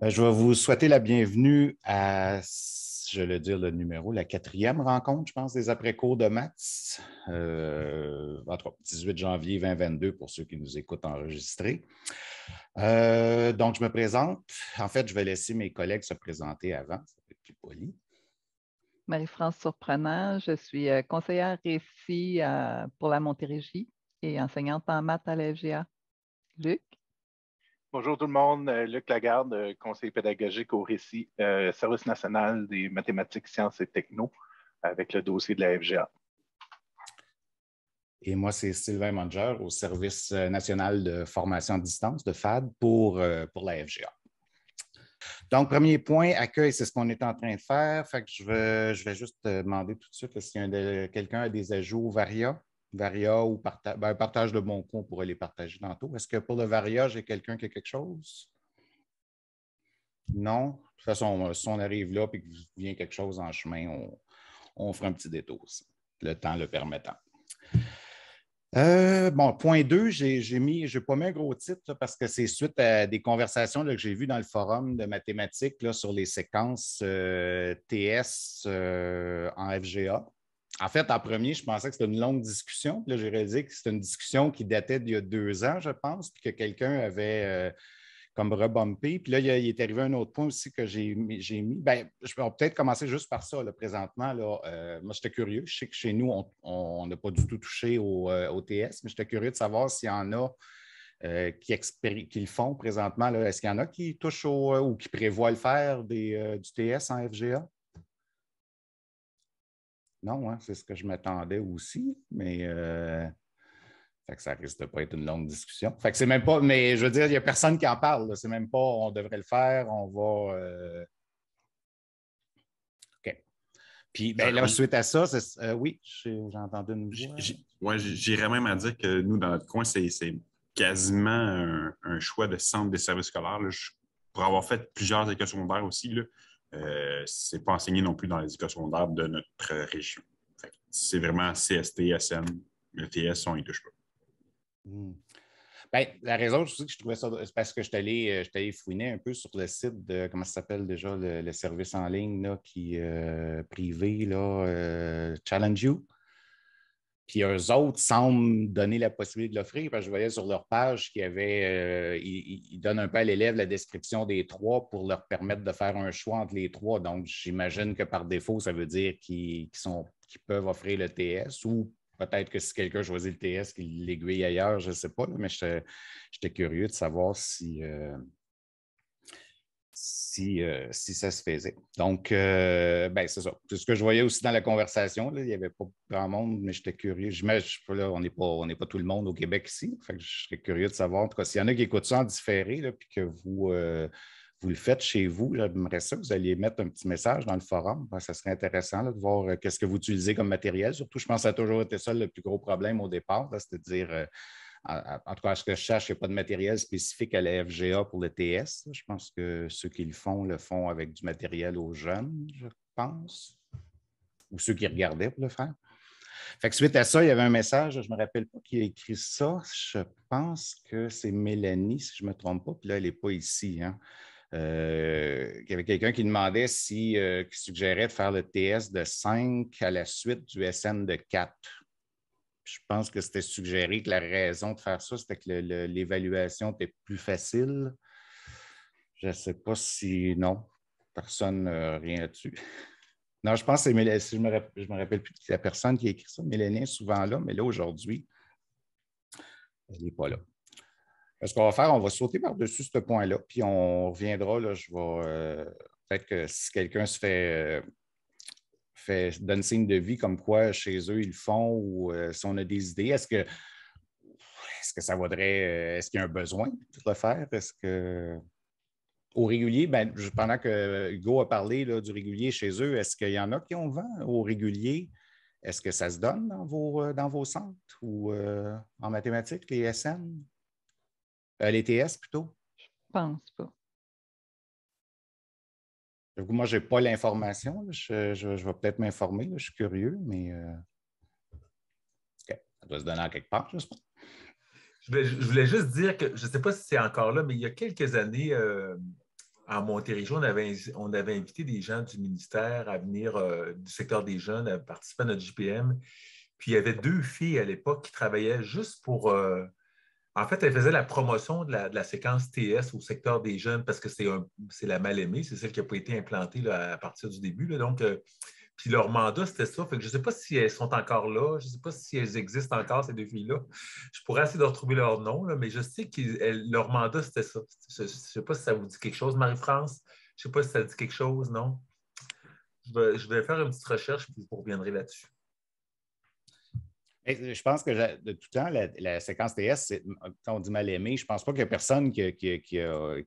Ben, je vais vous souhaiter la bienvenue à, je vais dire le numéro, la quatrième rencontre, je pense, des après-cours de maths. Euh, entre 18 janvier 2022 pour ceux qui nous écoutent enregistrés. Euh, donc, je me présente. En fait, je vais laisser mes collègues se présenter avant, ça va être plus poli. Marie-France Surprenant, je suis euh, conseillère ici pour la Montérégie et enseignante en maths à l'FGA. Luc? Bonjour tout le monde, euh, Luc Lagarde, euh, conseiller pédagogique au Récit, euh, Service national des mathématiques, sciences et techno, avec le dossier de la FGA. Et moi, c'est Sylvain Manger au Service national de formation à distance, de FAD, pour, pour la FGA. Donc, premier point, accueil, c'est ce qu'on est en train de faire. Fait que je, vais, je vais juste demander tout de suite si quelqu'un a des ajouts au Varia. Varia ou ben, partage de mon compte, on pourrait les partager tantôt. Est-ce que pour le Varia, j'ai quelqu'un qui a quelque chose? Non? De toute façon, si on arrive là et qu'il vient quelque chose en chemin, on, on fera un petit détour, le temps le permettant. Euh, bon, point 2, j'ai mis, j'ai pas mis un gros titre parce que c'est suite à des conversations que j'ai vues dans le forum de mathématiques là, sur les séquences euh, TS euh, en FGA. En fait, en premier, je pensais que c'était une longue discussion. Là, j'ai réalisé que c'était une discussion qui datait d'il y a deux ans, je pense, puis que quelqu'un avait euh, comme rebumpé. Puis là, il, est arrivé un autre point aussi que j'ai mis. Ben, je vais peut-être commencer juste par ça, là, présentement. Là, euh, moi, j'étais curieux. Je sais que chez nous, on n'a pas du tout touché au, euh, TS, mais j'étais curieux de savoir s'il y en a qui, le font présentement. Est-ce qu'il y en a qui touchent au, ou qui prévoient le faire du TS en FGA? Non, hein, c'est ce que je m'attendais aussi, mais euh, ça risque de pas être une longue discussion. Fait que c'est même pas, mais je veux dire, il n'y a personne qui en parle. C'est même pas on devrait le faire, on va. Euh, OK. Puis ben, là, suite à ça, euh, oui, j'ai entendu une voix. Oui, j'irais même à dire que nous, dans notre coin, c'est quasiment un, choix de centre des services scolaires. pour avoir fait plusieurs écoles secondaires aussi, là, euh, ce n'est pas enseigné non plus dans les écoles secondaires de notre région. C'est vraiment CST, SM, le TS, on n'y touche pas. Hmm. Ben, la raison, je que je trouvais ça, c'est parce que je allé, euh, fouiner un peu sur le site de, comment ça s'appelle déjà, le, service en ligne là, qui euh, privé, là, Challenge You. Puis eux autres semblent donner la possibilité de l'offrir. je voyais sur leur page qu'ils avait, euh, ils, donnent un peu à l'élève la description des trois pour leur permettre de faire un choix entre les trois. Donc, j'imagine que par défaut, ça veut dire qu'ils peuvent offrir le TS ou peut-être que si quelqu'un choisit le TS, qu'il l'aiguille ailleurs, je ne sais pas, mais j'étais curieux de savoir si, euh, euh, si, ça se faisait. Donc, euh, ben, c'est ça. C'est ce que je voyais aussi dans la conversation. Il n'y avait pas grand monde, mais j'étais curieux. Je, là, on n'est pas, pas tout le monde au Québec ici. Fait je serais curieux de savoir. En tout cas, s'il y en a qui écoutent ça en différé, là, puis que vous, euh, vous le faites chez vous, j'aimerais ça que vous alliez mettre un petit message dans le forum. Ben, ça serait intéressant de voir qu'est-ce que vous utilisez comme matériel. Surtout, je pense que ça a toujours été ça le plus gros problème au départ, c'est-à-dire en tout cas, ce que je cherche, il n'y a pas de matériel spécifique à la FGA pour le TS. Je pense que ceux qui le font le font avec du matériel aux jeunes, je pense, ou ceux qui regardaient pour le faire. Fait que suite à ça, il y avait un message, je ne me rappelle pas qui a écrit ça. Je pense que c'est Mélanie, si je ne me trompe pas, puis là, elle n'est pas ici. Hein. Euh, il y avait quelqu'un qui demandait si, euh, qui suggérait de faire le TS de 5 à la suite du SN de 4 je pense que c'était suggéré que la raison de faire ça, c'était que l'évaluation était plus facile. Je ne sais pas si non, personne n'a rien là-dessus. Non, je pense que c'est je me, rappelle, me rappelle plus la personne qui a écrit ça. Mélanie est souvent là, mais là, aujourd'hui, elle n'est pas là. Ce qu'on va faire, on va sauter par-dessus ce point-là, puis on reviendra. Là, je vais euh, peut-être que si quelqu'un se fait euh, donne signe de vie comme quoi chez eux ils le font ou euh, si on a des idées. Est-ce que, est que ça vaudrait, euh, est-ce qu'il y a un besoin de le faire? Est-ce que au régulier, ben, pendant que Hugo a parlé du régulier chez eux, est-ce qu'il y en a qui ont vent au régulier? Est-ce que ça se donne dans vos, euh, dans vos centres ou en mathématiques, les SN? les TS plutôt? Je pense pas. Moi, je n'ai pas l'information. Je, vais peut-être m'informer. Je suis curieux, mais euh, ça doit se donner en quelque part, je Je voulais, juste dire que je ne sais pas si c'est encore là, mais il y a quelques années, euh, en Montérégie, on avait, invité des gens du ministère à venir euh, du secteur des jeunes à participer à notre JPM. Puis il y avait deux filles à l'époque qui travaillaient juste pour. En fait, elles faisaient la promotion de la, séquence TS au secteur des jeunes parce que c'est la mal-aimée, c'est celle qui n'a pas été implantée à partir du début. donc, euh, puis leur mandat, c'était ça. je ne sais pas si elles sont encore là. Je ne sais pas si elles existent encore, ces deux filles-là. Je pourrais essayer de retrouver leur nom, mais je sais que leur mandat, c'était ça. Je ne sais pas si ça vous dit quelque chose, Marie-France. Je ne sais pas si ça dit quelque chose, non? Je vais, faire une petite recherche, puis vous reviendrez là-dessus. Je pense que de tout temps, la, séquence TS, quand on dit mal aimé, je ne pense pas qu'il y a personne qui, qui, qu'elle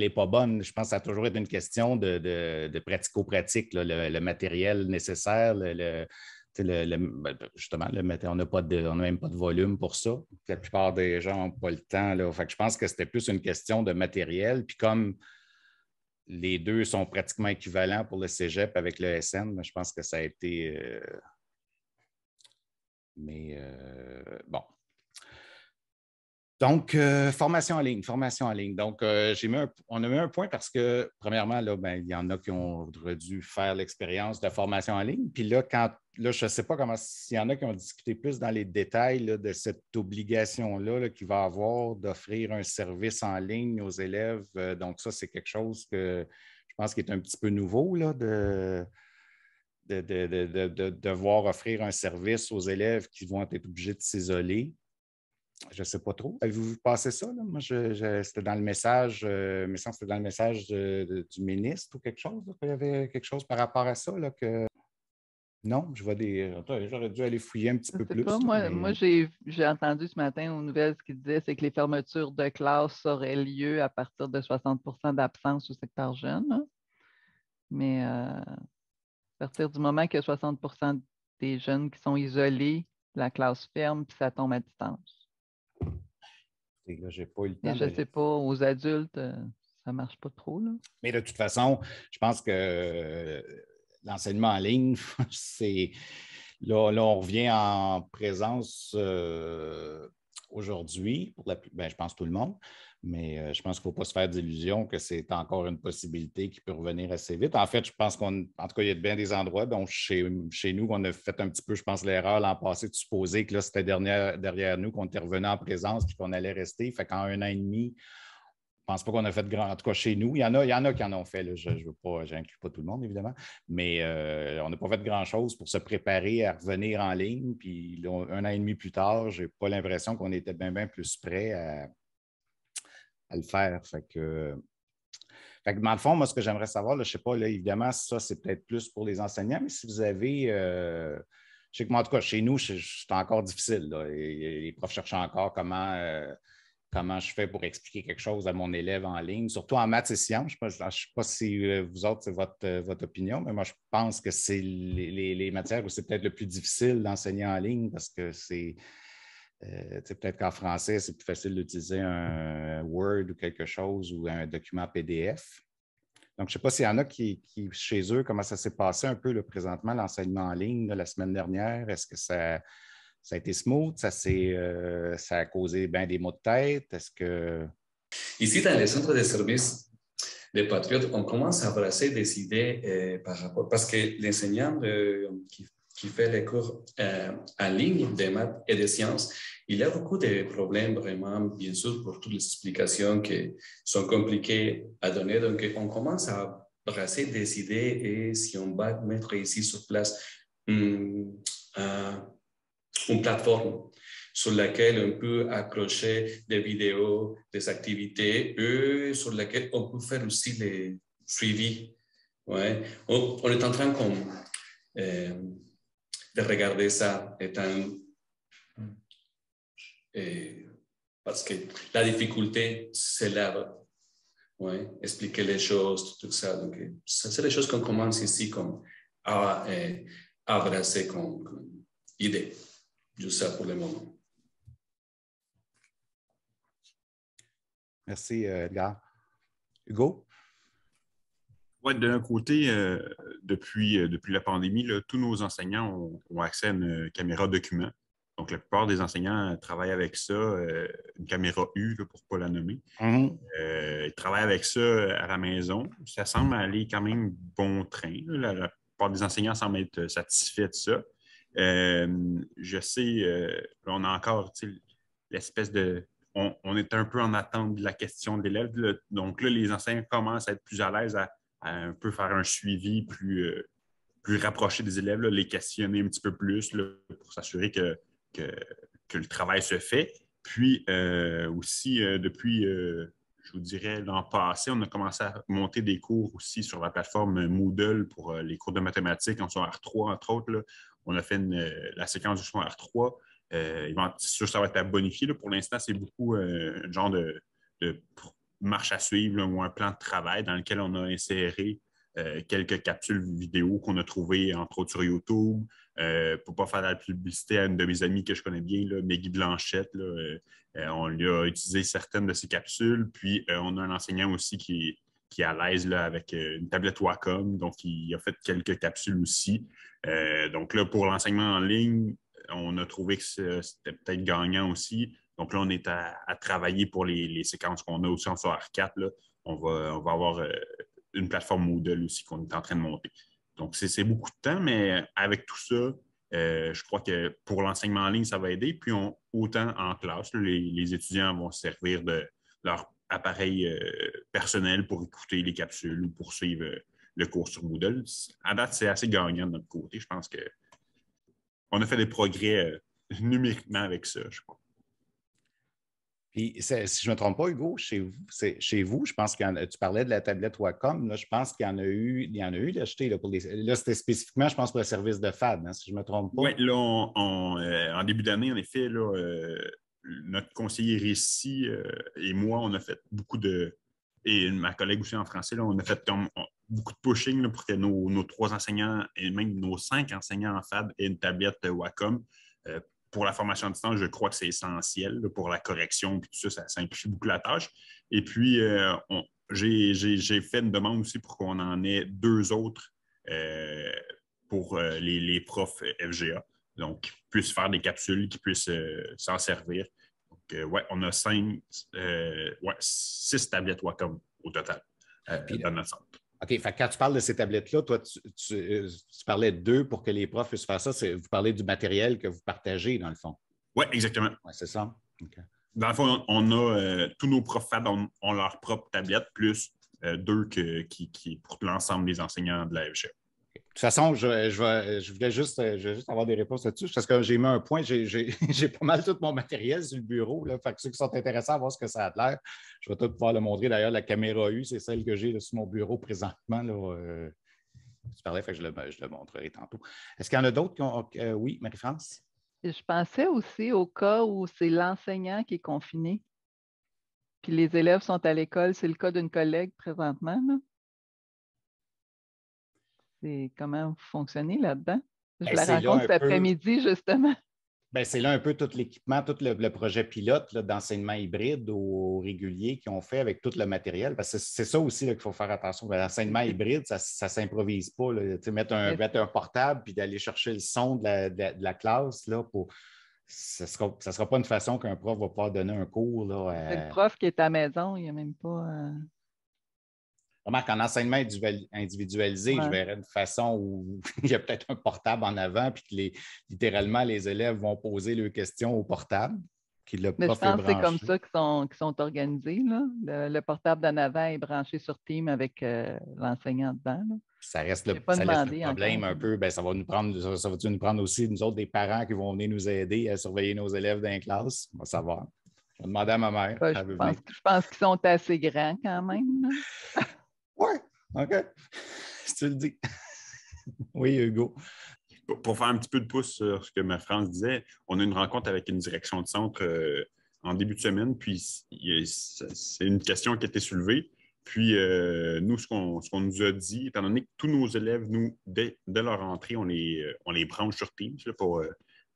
n'est pas bonne. Je pense que ça a toujours été une question de, pratico-pratique, le, matériel nécessaire, ben, justement, on n'a même pas de volume pour ça. La plupart des gens n'ont pas le temps. Je pense que c'était plus une question de matériel. Puis comme les deux sont pratiquement équivalents pour le cégep avec le SN, ben, je pense que ça a été. Euh, mais euh, bon, donc, euh, formation en ligne, formation en ligne. Donc, euh, j'ai mis on a mis un point parce que, premièrement, là, ben, il y en a qui ont dû faire l'expérience de formation en ligne. Puis là, quand, là je ne sais pas comment, s'il y en a qui ont discuté plus dans les détails de cette obligation-là -là, qu'il va avoir d'offrir un service en ligne aux élèves. Donc, ça, c'est quelque chose que je pense qui est un petit peu nouveau là, de, de, devoir offrir un service aux élèves qui vont être obligés de s'isoler. Je ne sais pas trop. Avez-vous passé ça? Moi, c'était dans le message, euh, mais c'était dans le message du ministre ou quelque chose. Il y avait quelque chose par rapport à ça. que... Non, je vois des. J'aurais dû aller fouiller un petit peu plus. Moi, j'ai entendu ce matin aux nouvelles ce qu'il disait, c'est que les fermetures de classe auraient lieu à partir de 60% d'absence au secteur jeune. Mais euh, à partir du moment que 60% des jeunes qui sont isolés, la classe ferme, puis ça tombe à distance j'ai pas eu le temps. je ne sais pas, aux adultes, euh, ça ne marche pas trop. Là. Mais de toute façon, je pense que euh, l'enseignement en ligne, c'est. Là, on revient en présence euh, aujourd'hui, pour la, ben, je pense tout le monde, mais euh, je pense qu'il ne faut pas se faire d'illusions que c'est encore une possibilité qui peut revenir assez vite. En fait, je pense qu'en tout cas, il y a bien des endroits, dont chez, nous, on a fait un petit peu, je pense, l'erreur l'an passé de supposer que là, c'était derrière, derrière nous, qu'on était revenu en présence et qu'on allait rester. Fait qu'en un an et demi, je ne pense pas qu'on a fait de grand. En tout cas, chez nous, il y en a, il y en, a qui en ont fait. Je ne pas, pas tout le monde, évidemment, mais euh, on n'a pas fait grand-chose pour se préparer à revenir en ligne. Puis un an et demi plus tard, je n'ai pas l'impression qu'on était bien, bien plus prêt à à le faire. Fait que, fait que dans le fond, moi, ce que j'aimerais savoir, je ne sais pas, là, évidemment, ça, c'est peut-être plus pour les enseignants, mais si vous avez. Euh, je sais que moi, en tout cas, chez nous, c'est encore difficile. les profs cherchent encore comment, euh, comment je fais pour expliquer quelque chose à mon élève en ligne, surtout en maths et sciences. Je ne sais, pas si euh, vous autres, c'est votre, votre, opinion, mais moi, je pense que c'est les, les, matières où c'est peut-être le plus difficile d'enseigner en ligne parce que c'est euh, peut-être qu'en français, c'est plus facile d'utiliser un Word ou quelque chose ou un document PDF. Donc, je ne sais pas s'il y en a qui, chez eux, comment ça s'est passé un peu le présentement, l'enseignement en ligne la semaine dernière. Est-ce que ça, a été smooth? Ça, euh, ça a causé bien des maux de tête? Est-ce que. Ici, dans les centres de services des patriotes, on commence à brasser des idées euh, par rapport. Parce que l'enseignant qui qui fait les cours euh, en ligne de maths et de sciences, il y a beaucoup de problèmes vraiment, bien sûr, pour toutes les explications qui sont compliquées à donner. Donc, on commence à brasser des idées et si on va mettre ici sur place hum, une plateforme sur laquelle on peut accrocher des vidéos, des activités et sur laquelle on peut faire aussi les suivis. Ouais. On, est en train comme, euh, de regarder ça étant eh, parce que la difficulté c'est là ouais, expliquer les choses, tout ça. Donc, c'est les choses qu'on commence ici comme à, eh, abracer comme, comme, idée. Juste ça pour le moment. Merci, euh, Edgar. Hugo? D'un côté, euh, depuis, euh, depuis la pandémie, tous nos enseignants ont, accès à une caméra document. Donc, la plupart des enseignants travaillent avec ça, euh, une caméra U, pour ne pas la nommer. Mhm. Euh, ils travaillent avec ça à la maison. Ça semble aller quand même bon train. La, la plupart des enseignants semblent être satisfaits de ça. Euh, je sais, on a encore l'espèce de. On, est un peu en attente de la question de l'élève. Donc là, les enseignants commencent à être plus à l'aise à, un peu faire un suivi plus, plus rapproché des élèves, les questionner un petit peu plus pour s'assurer que que, le travail se fait. Puis euh, aussi, euh, depuis, euh, je vous dirais, l'an passé, on a commencé à monter des cours aussi sur la plateforme Moodle pour les cours de mathématiques en r 3, entre autres. On a fait la séquence du r 3. c'est sûr ça va être à bonifier. Pour l'instant, c'est beaucoup un genre de, marche à suivre ou un plan de travail dans lequel on a inséré quelques capsules vidéo qu'on a trouvées, entre autres, sur YouTube, euh, pour ne pas faire la publicité à une de mes amies que je connais bien, là, Maggie Blanchette. Euh, euh, on lui a utilisé certaines de ses capsules. Puis, on a un enseignant aussi qui, qui est à l'aise avec une tablette Wacom. Donc, il a fait quelques capsules aussi. donc, là, pour l'enseignement en ligne, on a trouvé que c'était peut-être gagnant aussi. Donc, là, on est à, travailler pour les, séquences qu'on a aussi en r 4. On, va, on va avoir une plateforme Moodle aussi qu'on est en train de monter. Donc, c'est beaucoup de temps, mais avec tout ça, euh, je crois que pour l'enseignement en ligne, ça va aider. Puis, autant en classe, les, étudiants vont se servir de leur appareil euh, personnel pour écouter les capsules ou pour suivre euh, le cours sur Moodle. À date, c'est assez gagnant de notre côté. Je pense qu'on a fait des progrès numériquement avec ça, je crois. Si je ne me trompe pas, Hugo, chez vous, je pense que tu parlais de la tablette Wacom. Là, je pense qu'il y en a eu, il y en a eu d'acheter. Là, là c'était spécifiquement, je pense, pour le service de FAD, hein, si je ne me trompe pas. Oui, là, euh, en début d'année, en effet, là, euh, notre conseiller Récit euh, et moi, on a fait beaucoup de. Et ma collègue aussi en français, là, on a fait beaucoup de pushing pour que nos, nos, trois enseignants et même nos cinq enseignants en FAD aient une tablette Wacom pour la formation à distance, je crois que c'est essentiel pour la correction, puis tout ça, ça simplifie beaucoup la tâche. Et puis, euh, j'ai fait une demande aussi pour qu'on en ait deux autres euh, pour euh, les, profs FGA, donc qui puissent faire des capsules, qui puissent s'en servir. Donc, ouais, on a cinq, ouais, six tablettes Wacom au total dans notre centre. OK, quand tu parles de ces tablettes-là, toi, tu, euh, parlais de deux pour que les profs puissent faire ça. Vous parlez du matériel que vous partagez, dans le fond. Oui, exactement. Oui, c'est ça. Dans le fond, on a euh, tous nos profs FAD ont, leur propre tablette, plus euh, deux qui, qui, pour l'ensemble des enseignants de la FGA. De toute façon, je, voulais juste, juste, avoir des réponses là-dessus parce que j'ai mis un point, j'ai pas mal tout mon matériel sur le bureau. Là, que ceux qui sont intéressés à voir ce que ça a l'air, je vais tout pouvoir le montrer. D'ailleurs, la caméra U, c'est celle que j'ai sur mon bureau présentement. Là, euh, tu parlais, je le montrerai tantôt. Est-ce qu'il y en a d'autres qui ont. Euh, oui, Marie-France? Je pensais aussi au cas où c'est l'enseignant qui est confiné, puis les élèves sont à l'école. C'est le cas d'une collègue présentement. Là c'est comment vous fonctionnez là-dedans? Je ben, la rencontre cet après-midi, justement. Ben, c'est là un peu tout l'équipement, tout le, projet pilote d'enseignement hybride au régulier qu'ils ont fait avec tout le matériel. Parce que c'est ça aussi qu'il faut faire attention. Ben, l'enseignement hybride, ça ne s'improvise pas. Mettre, un, mettre un portable puis d'aller chercher le son de la, classe, là, pour, ce ne sera, sera, pas une façon qu'un prof va pouvoir donner un cours. Là, Le prof qui est à la maison, il n'y a même pas. Euh, Remarque, en enseignement individualisé, je verrais une façon où il y a peut-être un portable en avant, puis que les, littéralement, les élèves vont poser leurs questions au portable. Qui le Mais je pense que c'est comme ça qu'ils sont, sont, organisés. Le, portable d'en avant est branché sur Team avec euh, l'enseignant dedans. Ça reste le, problème un peu. Ben, ça va nous prendre, ça, va nous prendre aussi, nous autres, des parents qui vont venir nous aider à surveiller nos élèves dans les classes? On va savoir. Je vais demander à ma mère. je, pense, qu'ils sont assez grands quand même. Oui, OK. Si tu le dis. oui, Hugo. Pour faire un petit peu de pouce sur ce que ma France disait, on a une rencontre avec une direction de centre euh, en début de semaine, puis c'est une question qui a été soulevée. Puis euh, nous, ce qu'on nous a dit, étant donné que tous nos élèves, nous, dès, leur entrée, on les, euh, on les branche sur Teams, pour,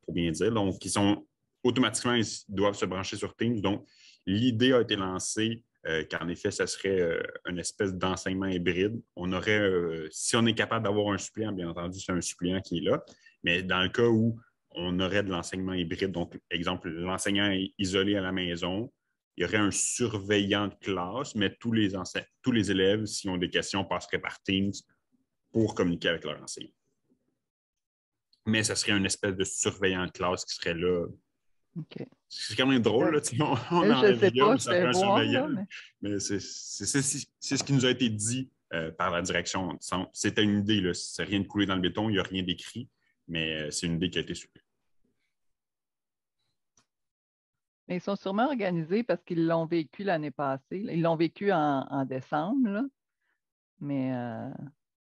pour, bien dire. Donc, ils sont automatiquement, ils doivent se brancher sur Teams. Donc, l'idée a été lancée euh, qu'en effet, ce serait euh, une espèce d'enseignement hybride. On aurait, euh, si on est capable d'avoir un suppléant, bien entendu, c'est un suppléant qui est là. Mais dans le cas où on aurait de l'enseignement hybride. Donc, exemple, l'enseignant est isolé à la maison, il y aurait un surveillant de classe, mais tous les, tous les élèves, s'ils ont des questions, passeraient par Teams pour communiquer avec leur enseignant. Mais ce serait une espèce de surveillant de classe qui serait là. C'est quand même drôle, là, on, on en vidéo, ça un surveillant. Mais, c'est ce qui nous a été dit euh, par la direction. C'était une idée, c'est rien de coulé dans le béton, il n'y a rien d'écrit, mais euh, c'est une idée qui a été suivie. Mais ils sont sûrement organisés parce qu'ils l'ont vécu l'année passée. Ils l'ont vécu en, décembre. Mais euh,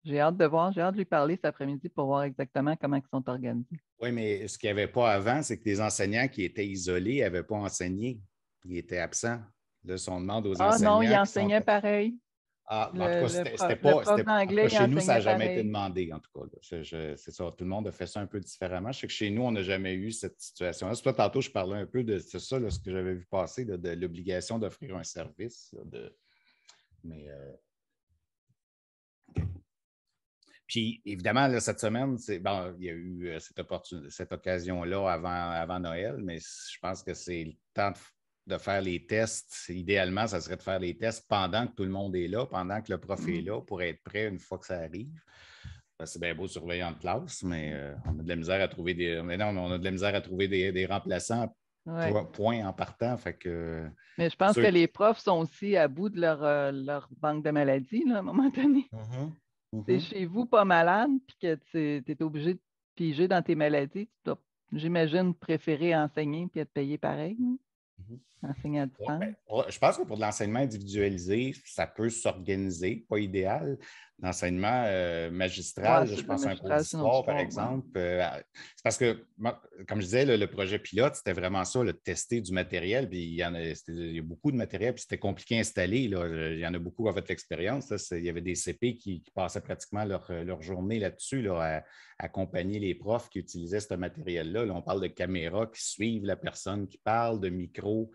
j'ai hâte de voir, j'ai hâte de lui parler cet après-midi pour voir exactement comment ils sont organisés. Oui, mais ce qu'il n'y avait pas avant, c'est que les enseignants qui étaient isolés n'avaient pas enseigné. Ils étaient absents. Là, si on demande aux enseignants. Ah non, ils enseignaient pareil. Ah, en tout cas, c'était pas. chez nous, ça n'a jamais été demandé, en tout cas. C'est ça, tout le monde a fait ça un peu différemment. Je sais que chez nous, on n'a jamais eu cette situation-là. C'est tantôt, je parlais un peu de ça, ce que j'avais vu passer, de, l'obligation d'offrir un service. de... Mais. Euh, puis, évidemment, cette semaine, bon, il y a eu euh, cette, cette occasion-là avant, avant Noël, mais je pense que c'est le temps de de faire les tests. Idéalement, ça serait de faire les tests pendant que tout le monde est là, pendant que le prof est mm. là, pour être prêt une fois que ça arrive. C'est bien beau surveillant de classe, mais euh, on a de la misère à trouver des. Mais non, on a de la misère à trouver des, remplaçants point en partant. Fait que, mais je pense que les profs sont aussi à bout de leur, euh, leur banque de maladies à un moment donné. Mm-hmm. es chez vous pas malade, puis que tu es obligé de piger dans tes maladies, tu dois, j'imagine, préférer enseigner puis être payé pareil. Mhm. Ben, je pense que pour de l'enseignement individualisé, ça peut s'organiser, pas idéal. L'enseignement euh, magistral, je pense à un cours d'histoire, par exemple. Euh, c'est parce que, comme je disais, le, projet pilote, c'était vraiment ça, le tester du matériel. Puis il y, en a, il y a beaucoup de matériel, puis c'était compliqué à installer. Il y en a beaucoup qui ont fait l'expérience. Il y avait des CP qui, passaient pratiquement leur, journée là-dessus, à, accompagner les profs qui utilisaient ce matériel-là. Là, on parle de caméras qui suivent la personne qui parle, de micros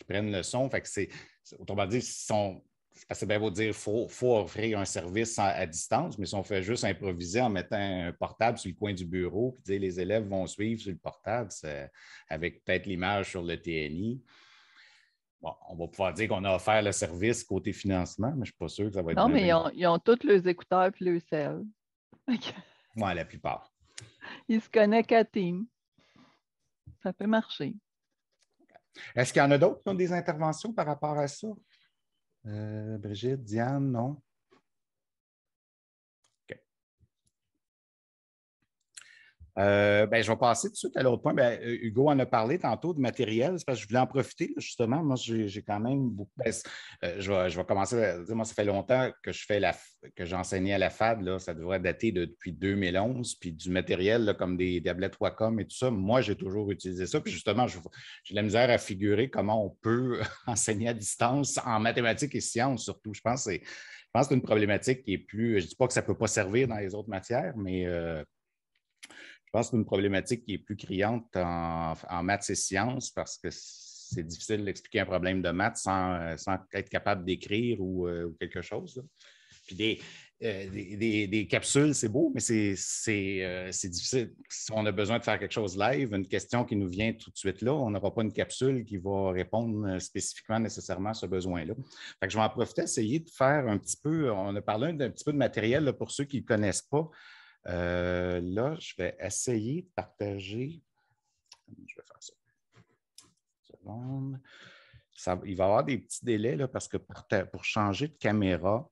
qui prennent le son. Fait que c'est, autrement dit, sont, c'est bien beau dire qu'il faut, offrir un service à, distance, mais si on fait juste improviser en mettant un portable sur le coin du bureau, puis dire les élèves vont suivre sur le portable, avec peut-être l'image sur le TNI. Bon, on va pouvoir dire qu'on a offert le service côté financement, mais je ne suis pas sûr que ça va être. Non, mais ils ont, tous les écouteurs et le sel. oui, la plupart. Ils se connectent à Team. Ça peut marcher. Est-ce qu'il y en a d'autres qui ont des interventions par rapport à ça? Euh, Brigitte, Diane, non? Euh, ben, je vais passer tout de suite à l'autre point. Ben, euh, Hugo en a parlé tantôt de matériel. parce que je voulais en profiter, justement. Moi, j'ai quand même beaucoup. Ben, euh, je, vais, commencer. moi, ça fait longtemps que je fais la, que j'enseignais à la FAD. Là, ça devrait dater depuis 2011. Puis du matériel comme des tablettes Wacom et tout ça, moi, j'ai toujours utilisé ça. Puis justement, j'ai de la misère à figurer comment on peut enseigner à distance en mathématiques et sciences, surtout. Je pense que c'est une problématique qui est plus. Je ne dis pas que ça ne peut pas servir dans les autres matières, mais je pense que c'est une problématique qui est plus criante en, maths et sciences parce que c'est difficile d'expliquer un problème de maths sans, euh, être capable d'écrire ou, euh, quelque chose. Puis euh, des, capsules, c'est beau, mais c'est difficile. Si on a besoin de faire quelque chose live, une question qui nous vient tout de suite là, on n'aura pas une capsule qui va répondre spécifiquement nécessairement à ce besoin-là. je vais en profiter, essayer de faire un petit peu, on a parlé d'un petit peu de matériel pour ceux qui ne connaissent pas. Euh, là, je vais essayer de partager. Je vais faire ça. il va y avoir des petits délais là, parce que pour, changer de caméra,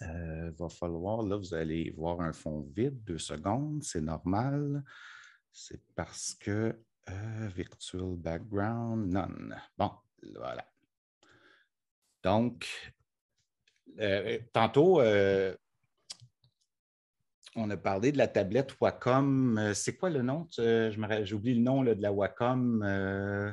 il euh, va falloir, là, vous allez voir un fond vide, deux secondes, c'est normal. C'est parce que euh, virtual background, none. Bon, voilà. Donc, tantôt, on a parlé de la tablette Wacom. Euh, c'est quoi le nom? J'ai oublié le nom de la Wacom. Euh,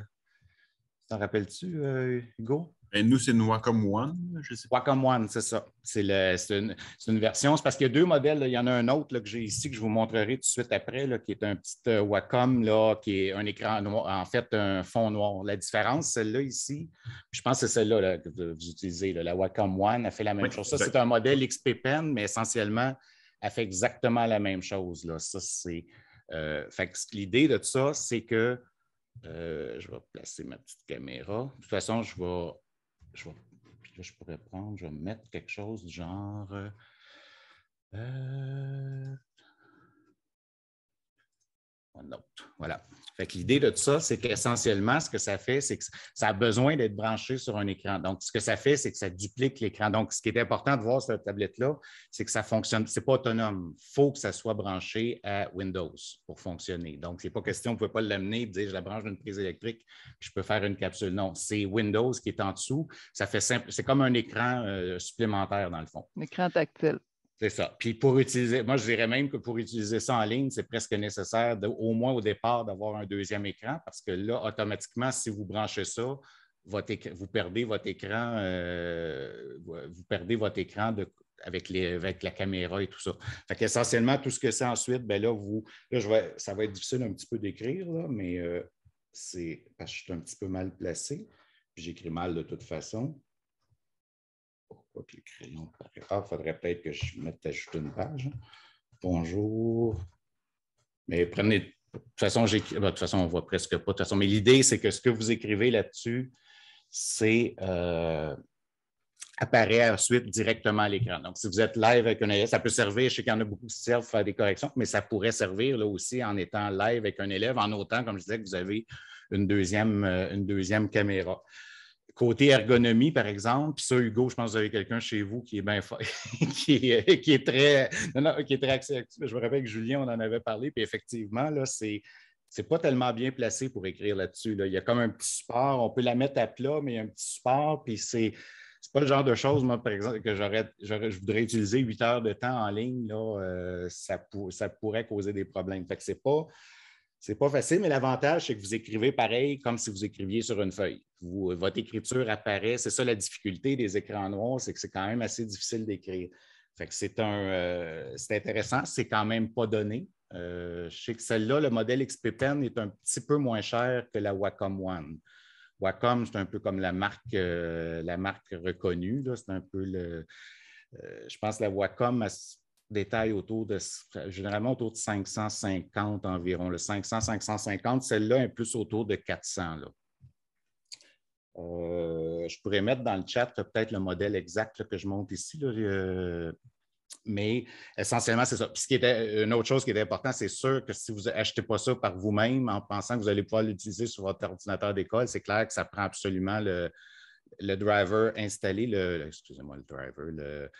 t'en rappelles-tu, euh, Hugo? Ben, nous, c'est une Wacom One, je sais Wacom One, c'est ça. C'est une, version. C'est parce qu'il y a deux modèles. Il y en a un autre que j'ai ici que je vous montrerai tout de suite après, qui est un petit Wacom, là, qui est un écran noir, en fait, un fond noir. La différence, celle-là ici, je pense que c'est celle-là que vous utilisez. la Wacom One a fait la même chose. Ça, c'est un modèle XP Pen, mais essentiellement, elle fait exactement la même chose. Là. Ça, c'est Euh, l'idée de ça, c'est que euh, je vais placer ma petite caméra. De toute façon, je vais, je vais là, je pourrais prendre, je vais mettre quelque chose du genre. Euh, voilà. Fait l'idée de ça, c'est qu'essentiellement, ce que ça fait, c'est que ça a besoin d'être branché sur un écran. Donc, ce que ça fait, c'est que ça duplique l'écran. Donc, ce qui est important de voir sur cette tablette-là, c'est que ça fonctionne. Ce n'est pas autonome. Il faut que ça soit branché à Windows pour fonctionner. Donc, ce n'est pas question, on ne peut pas l'amener et dire je la branche d'une prise électrique, je peux faire une capsule. Non, c'est Windows qui est en dessous. Ça fait simple. C'est comme un écran euh, supplémentaire, dans le fond. Un écran tactile. C'est ça. Puis pour utiliser, moi, je dirais même que pour utiliser ça en ligne, c'est presque nécessaire, au moins au départ, d'avoir un deuxième écran parce que là, automatiquement, si vous branchez ça, vous perdez votre écran, euh, vous perdez votre écran avec, la caméra et tout ça. Fait qu'essentiellement, tout ce que c'est ensuite, ben là, vous, ça va être difficile un petit peu d'écrire, mais euh, c'est parce que je suis un petit peu mal placé, j'écris mal de toute façon. Pourquoi que le crayon Ah, il faudrait peut-être que je mette ajouter une page. Bonjour. Mais prenez. De toute façon. Ben, on ne voit presque pas. De toute façon, mais l'idée, c'est que ce que vous écrivez là-dessus, c'est euh, apparaît ensuite directement à l'écran. Donc, si vous êtes live avec un élève, ça peut servir, je sais qu'il y en a beaucoup qui servent pour faire des corrections, mais ça pourrait servir là aussi en étant live avec un élève, en autant, comme je disais, que vous avez une deuxième, euh, une deuxième caméra. Côté ergonomie, par exemple, puis ça, Hugo, je pense que vous avez quelqu'un chez vous qui est bien qui, est, qui, est très, qui est très Je me rappelle que Julien, on en avait parlé, puis effectivement, là, c'est. C'est pas tellement bien placé pour écrire là-dessus. Il y a comme un petit support. On peut la mettre à plat, mais il y a un petit support. Puis c'est, c'est pas le genre de choses, moi, par exemple, que j'aurais, je voudrais utiliser huit heures de temps en ligne. Là, euh, ça, ça, pourrait causer des problèmes. Fait que c'est pas, c'est pas facile, mais l'avantage, c'est que vous écrivez pareil comme si vous écriviez sur une feuille. votre écriture apparaît. C'est ça la difficulté des écrans noirs, c'est que c'est quand même assez difficile d'écrire. c'est un, euh, c'est intéressant, c'est quand même pas donné. Euh, je sais que celle-là, le modèle XP Pen est un petit peu moins cher que la Wacom One. Wacom, c'est un peu comme la marque, euh, la marque reconnue. C'est un peu le. je pense que la Wacom, détails autour de, généralement autour de 550 environ. Le 500-550, celle-là est plus autour de 400. Euh, je pourrais mettre dans le chat peut-être le modèle exact que je monte ici. Euh, mais essentiellement, c'est ça. Puis ce qui était, une autre chose qui est importante, c'est sûr que si vous n'achetez pas ça par vous-même en pensant que vous allez pouvoir l'utiliser sur votre ordinateur d'école, c'est clair que ça prend absolument le, le driver installé, le, excusez-moi, le driver, le,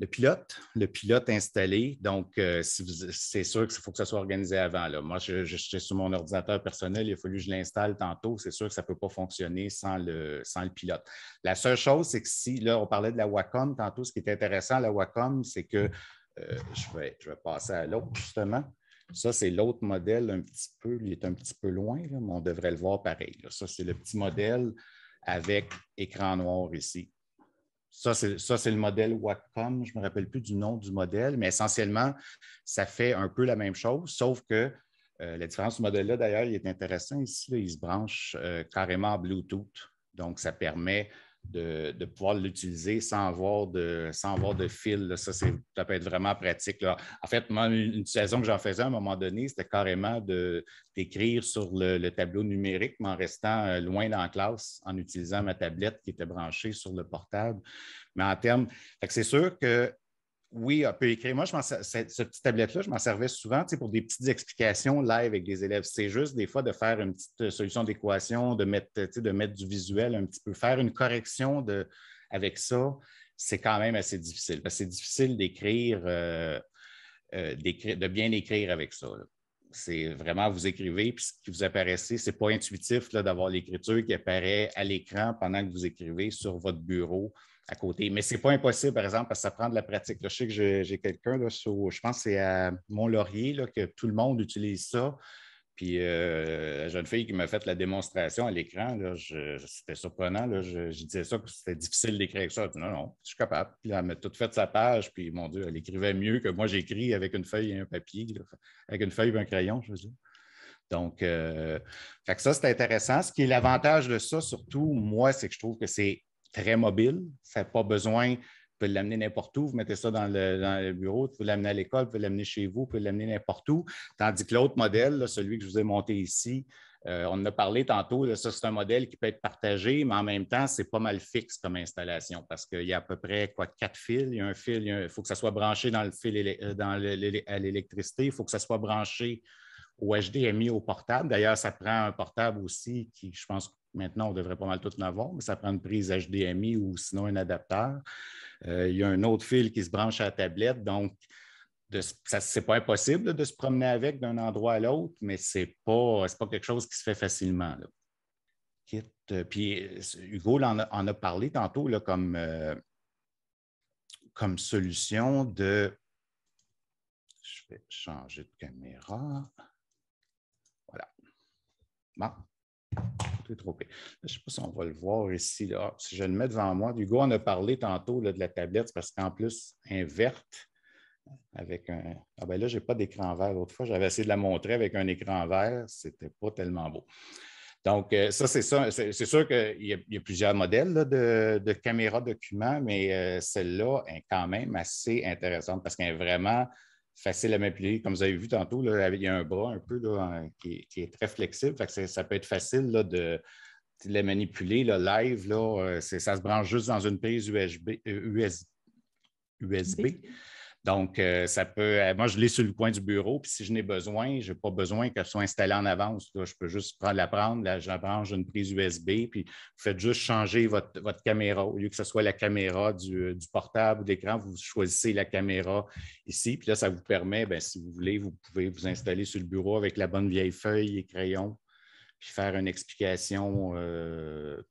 le pilote, le pilote installé. Donc, euh, c'est sûr qu'il faut que ça soit organisé avant. Là. Moi, je, suis sur mon ordinateur personnel, il a fallu que je l'installe tantôt. C'est sûr que ça ne peut pas fonctionner sans le, pilote. La seule chose, c'est que si, là, on parlait de la Wacom tantôt, ce qui est intéressant la Wacom, c'est que euh, je, vais, je vais passer à l'autre, justement. Ça, c'est l'autre modèle un petit peu, il est un petit peu loin, mais on devrait le voir pareil. Ça, c'est le petit modèle avec écran noir ici. Ça, c'est le modèle Wacom. Je ne me rappelle plus du nom du modèle, mais essentiellement, ça fait un peu la même chose, sauf que euh, la différence du modèle-là, d'ailleurs, il est intéressant ici. il se branche euh, carrément en Bluetooth. Donc, ça permet de, pouvoir l'utiliser sans avoir de, sans avoir de fil. Ça, ça peut être vraiment pratique. En fait, moi, une utilisation que j'en faisais à un moment donné, c'était carrément d'écrire sur le, tableau numérique, mais en restant euh, loin dans la classe, en utilisant ma tablette qui était branchée sur le portable. Mais en termes, c'est sûr que oui, on peut écrire. Moi, je cette, petite tablette-là, je m'en servais souvent pour des petites explications live avec des élèves. C'est juste des fois de faire une petite euh, solution d'équation, de mettre, de mettre du visuel un petit peu, faire une correction de, avec ça, c'est quand même assez difficile. c'est difficile d'écrire, euh, euh, de bien écrire avec ça. C'est vraiment, vous écrivez, puis ce qui vous apparaissait, ce n'est pas intuitif d'avoir l'écriture qui apparaît à l'écran pendant que vous écrivez sur votre bureau à côté. Mais ce n'est pas impossible, par exemple, parce que ça prend de la pratique. je sais que j'ai quelqu'un, je pense que c'est à Mont-Laurier que tout le monde utilise ça. Puis euh, la jeune fille qui m'a fait la démonstration à l'écran, c'était surprenant. je, disais ça que c'était difficile d'écrire ça. non, non, je suis capable. Puis elle m'a tout fait sa page, puis mon Dieu, elle écrivait mieux que moi j'écris avec une feuille et un papier, avec une feuille et un crayon, je veux dire. Donc, euh, ça, c'est intéressant. Ce qui est l'avantage de ça, surtout, moi, c'est que je trouve que c'est très mobile. Ça n'a pas besoin pouvez l'amener n'importe où, vous mettez ça dans le, bureau, vous pouvez l'amener à l'école, vous pouvez l'amener chez vous, vous pouvez l'amener n'importe où. Tandis que l'autre modèle, celui que je vous ai monté ici, euh, on en a parlé tantôt, ça c'est un modèle qui peut être partagé, mais en même temps, c'est pas mal fixe comme installation parce qu'il y a à peu près quoi, quatre fils. Il y a un fil, il, faut que ça soit branché dans le fil euh, dans à l'électricité, il faut que ça soit branché au HDMI au portable. D'ailleurs, ça prend un portable aussi qui, je pense, maintenant, on devrait pas mal tout en avoir, mais ça prend une prise HDMI ou sinon un adapteur. Euh, il y a un autre fil qui se branche à la tablette. Donc, ce n'est pas impossible de se promener avec d'un endroit à l'autre, mais ce n'est pas, pas quelque chose qui se fait facilement. Euh, puis euh, Hugo en a, parlé tantôt comme, comme solution de. Je vais changer de caméra. Tout est trop Je ne sais pas si on va le voir ici. Là. Si je le mets devant moi, Hugo en a parlé tantôt de la tablette parce qu'en plus, inverte avec un. Ah ben là, je n'ai pas d'écran vert. L'autre fois, j'avais essayé de la montrer avec un écran vert. Ce n'était pas tellement beau. Donc, euh, ça, c'est ça. C'est sûr qu'il y, a plusieurs modèles de, de caméras documents, mais euh, celle-là est quand même assez intéressante parce qu'elle est vraiment facile à manipuler. Comme vous avez vu tantôt, il y a un bras un peu qui, est, très flexible. ça peut être facile de, la manipuler live. Là, euh, ça se branche juste dans une prise USB. USB. Donc, euh, ça peut. Euh, moi, je l'ai sur le coin du bureau, puis si je n'ai besoin, je n'ai pas besoin qu'elle soit installée en avance. je peux juste prendre, la prendre, je branche une prise USB, puis vous faites juste changer votre, caméra. Au lieu que ce soit la caméra du, portable ou d'écran, vous choisissez la caméra ici. Puis là, ça vous permet, bien, si vous voulez, vous pouvez vous installer sur le bureau avec la bonne vieille feuille et crayon, puis faire une explication euh,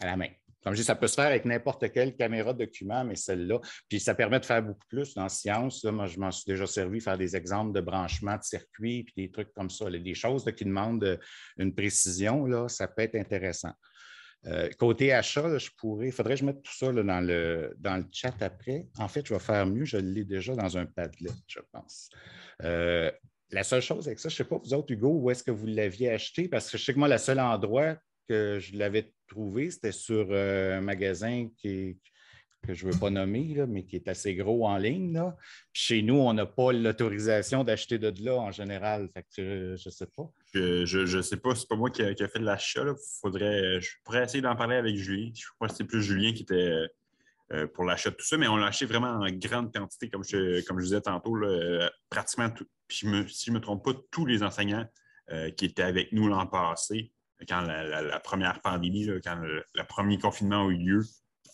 à la main. Comme je dis, ça peut se faire avec n'importe quelle caméra document, mais celle-là. Puis ça permet de faire beaucoup plus dans science. moi, je m'en suis déjà servi faire des exemples de branchement de circuits, puis des trucs comme ça. des choses qui demandent euh, une précision, là, ça peut être intéressant. Euh, côté achat, je pourrais, il faudrait que je mette tout ça dans, le, dans le chat après. En fait, je vais faire mieux, je l'ai déjà dans un Padlet, je pense. Euh, la seule chose avec ça, je ne sais pas, vous autres, Hugo, où est-ce que vous l'aviez acheté? Parce que je sais que moi, le seul endroit que je l'avais trouvé, c'était sur euh, un magasin qui, que je ne veux pas nommer, mais qui est assez gros en ligne. Chez nous, on n'a pas l'autorisation d'acheter de là en général. je ne sais pas. Je ne sais pas, c'est pas moi qui a, fait de l'achat. Faudrait, je pourrais essayer d'en parler avec Julien. Je crois que c'était plus Julien qui était euh, pour l'achat de tout ça, mais on l'a acheté vraiment en grande quantité, comme je, comme je disais tantôt, pratiquement tout. si je ne me trompe pas, tous les enseignants euh, qui étaient avec nous l'an passé quand la, première pandémie, quand le, premier confinement a eu lieu,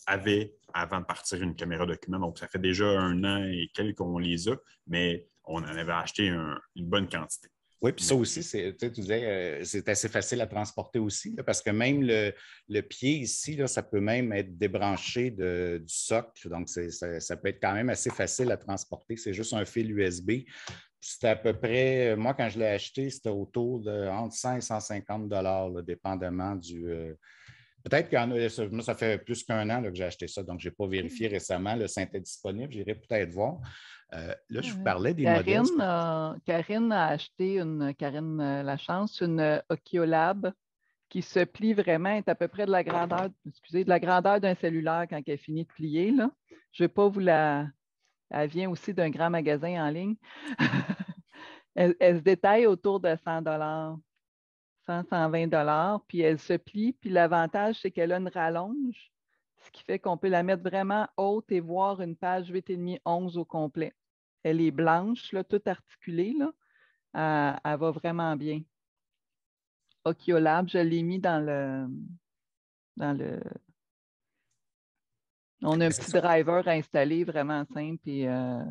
avait, avant de partir, une caméra document. Donc, ça fait déjà un an et quelques qu'on les a, mais on en avait acheté une bonne quantité. Oui, puis ça aussi, tu disais, euh, c'est assez facile à transporter aussi, parce que même le, pied ici, ça peut même être débranché du socle. Donc, ça, peut être quand même assez facile à transporter. C'est juste un fil USB. C'était à peu près, moi, quand je l'ai acheté, c'était autour de entre 100 et 150 dollars, dépendamment du. Euh, peut-être que moi, ça fait plus qu'un an que j'ai acheté ça, donc je n'ai pas vérifié hmm. récemment. Le Saint est disponible, j'irai peut-être voir. Euh, là, je vous parlais des Karine, modèles. Karine a acheté une, Karine euh, Lachance, une Okiolab qui se plie vraiment, est à peu près de la grandeur, excusez, de la grandeur d'un cellulaire quand elle finit de plier. Là. Je ne vais pas vous la, elle vient aussi d'un grand magasin en ligne. elle, se détaille autour de 100 dollars, 100, 120 dollars, puis elle se plie. Puis l'avantage, c'est qu'elle a une rallonge, ce qui fait qu'on peut la mettre vraiment haute et voir une page 8,5 11 au complet. Elle est blanche, toute articulée. Elle, va vraiment bien. Okiolab, je l'ai mis dans le, dans le on a un petit driver installé vraiment simple et euh,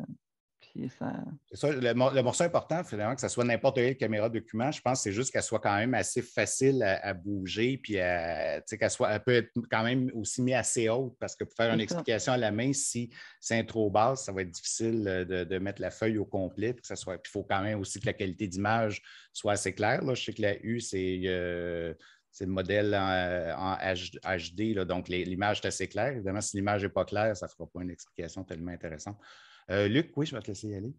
ça... ça le, morceau important, finalement, que ce soit n'importe quelle caméra document, je pense que c'est juste qu'elle soit quand même assez facile à, bouger, puis qu'elle soit, elle peut être quand même aussi mise assez haute, parce que pour faire une explication à la main, si c'est trop basse, ça va être difficile de, mettre la feuille au complet, que ça soit. il faut quand même aussi que la qualité d'image soit assez claire. Là. Je sais que la U, c'est. Euh, c'est le modèle en, HD, donc l'image est assez claire. Évidemment, si l'image n'est pas claire, ça ne fera pas une explication tellement intéressante. Euh, Luc, oui, je vais te laisser y aller.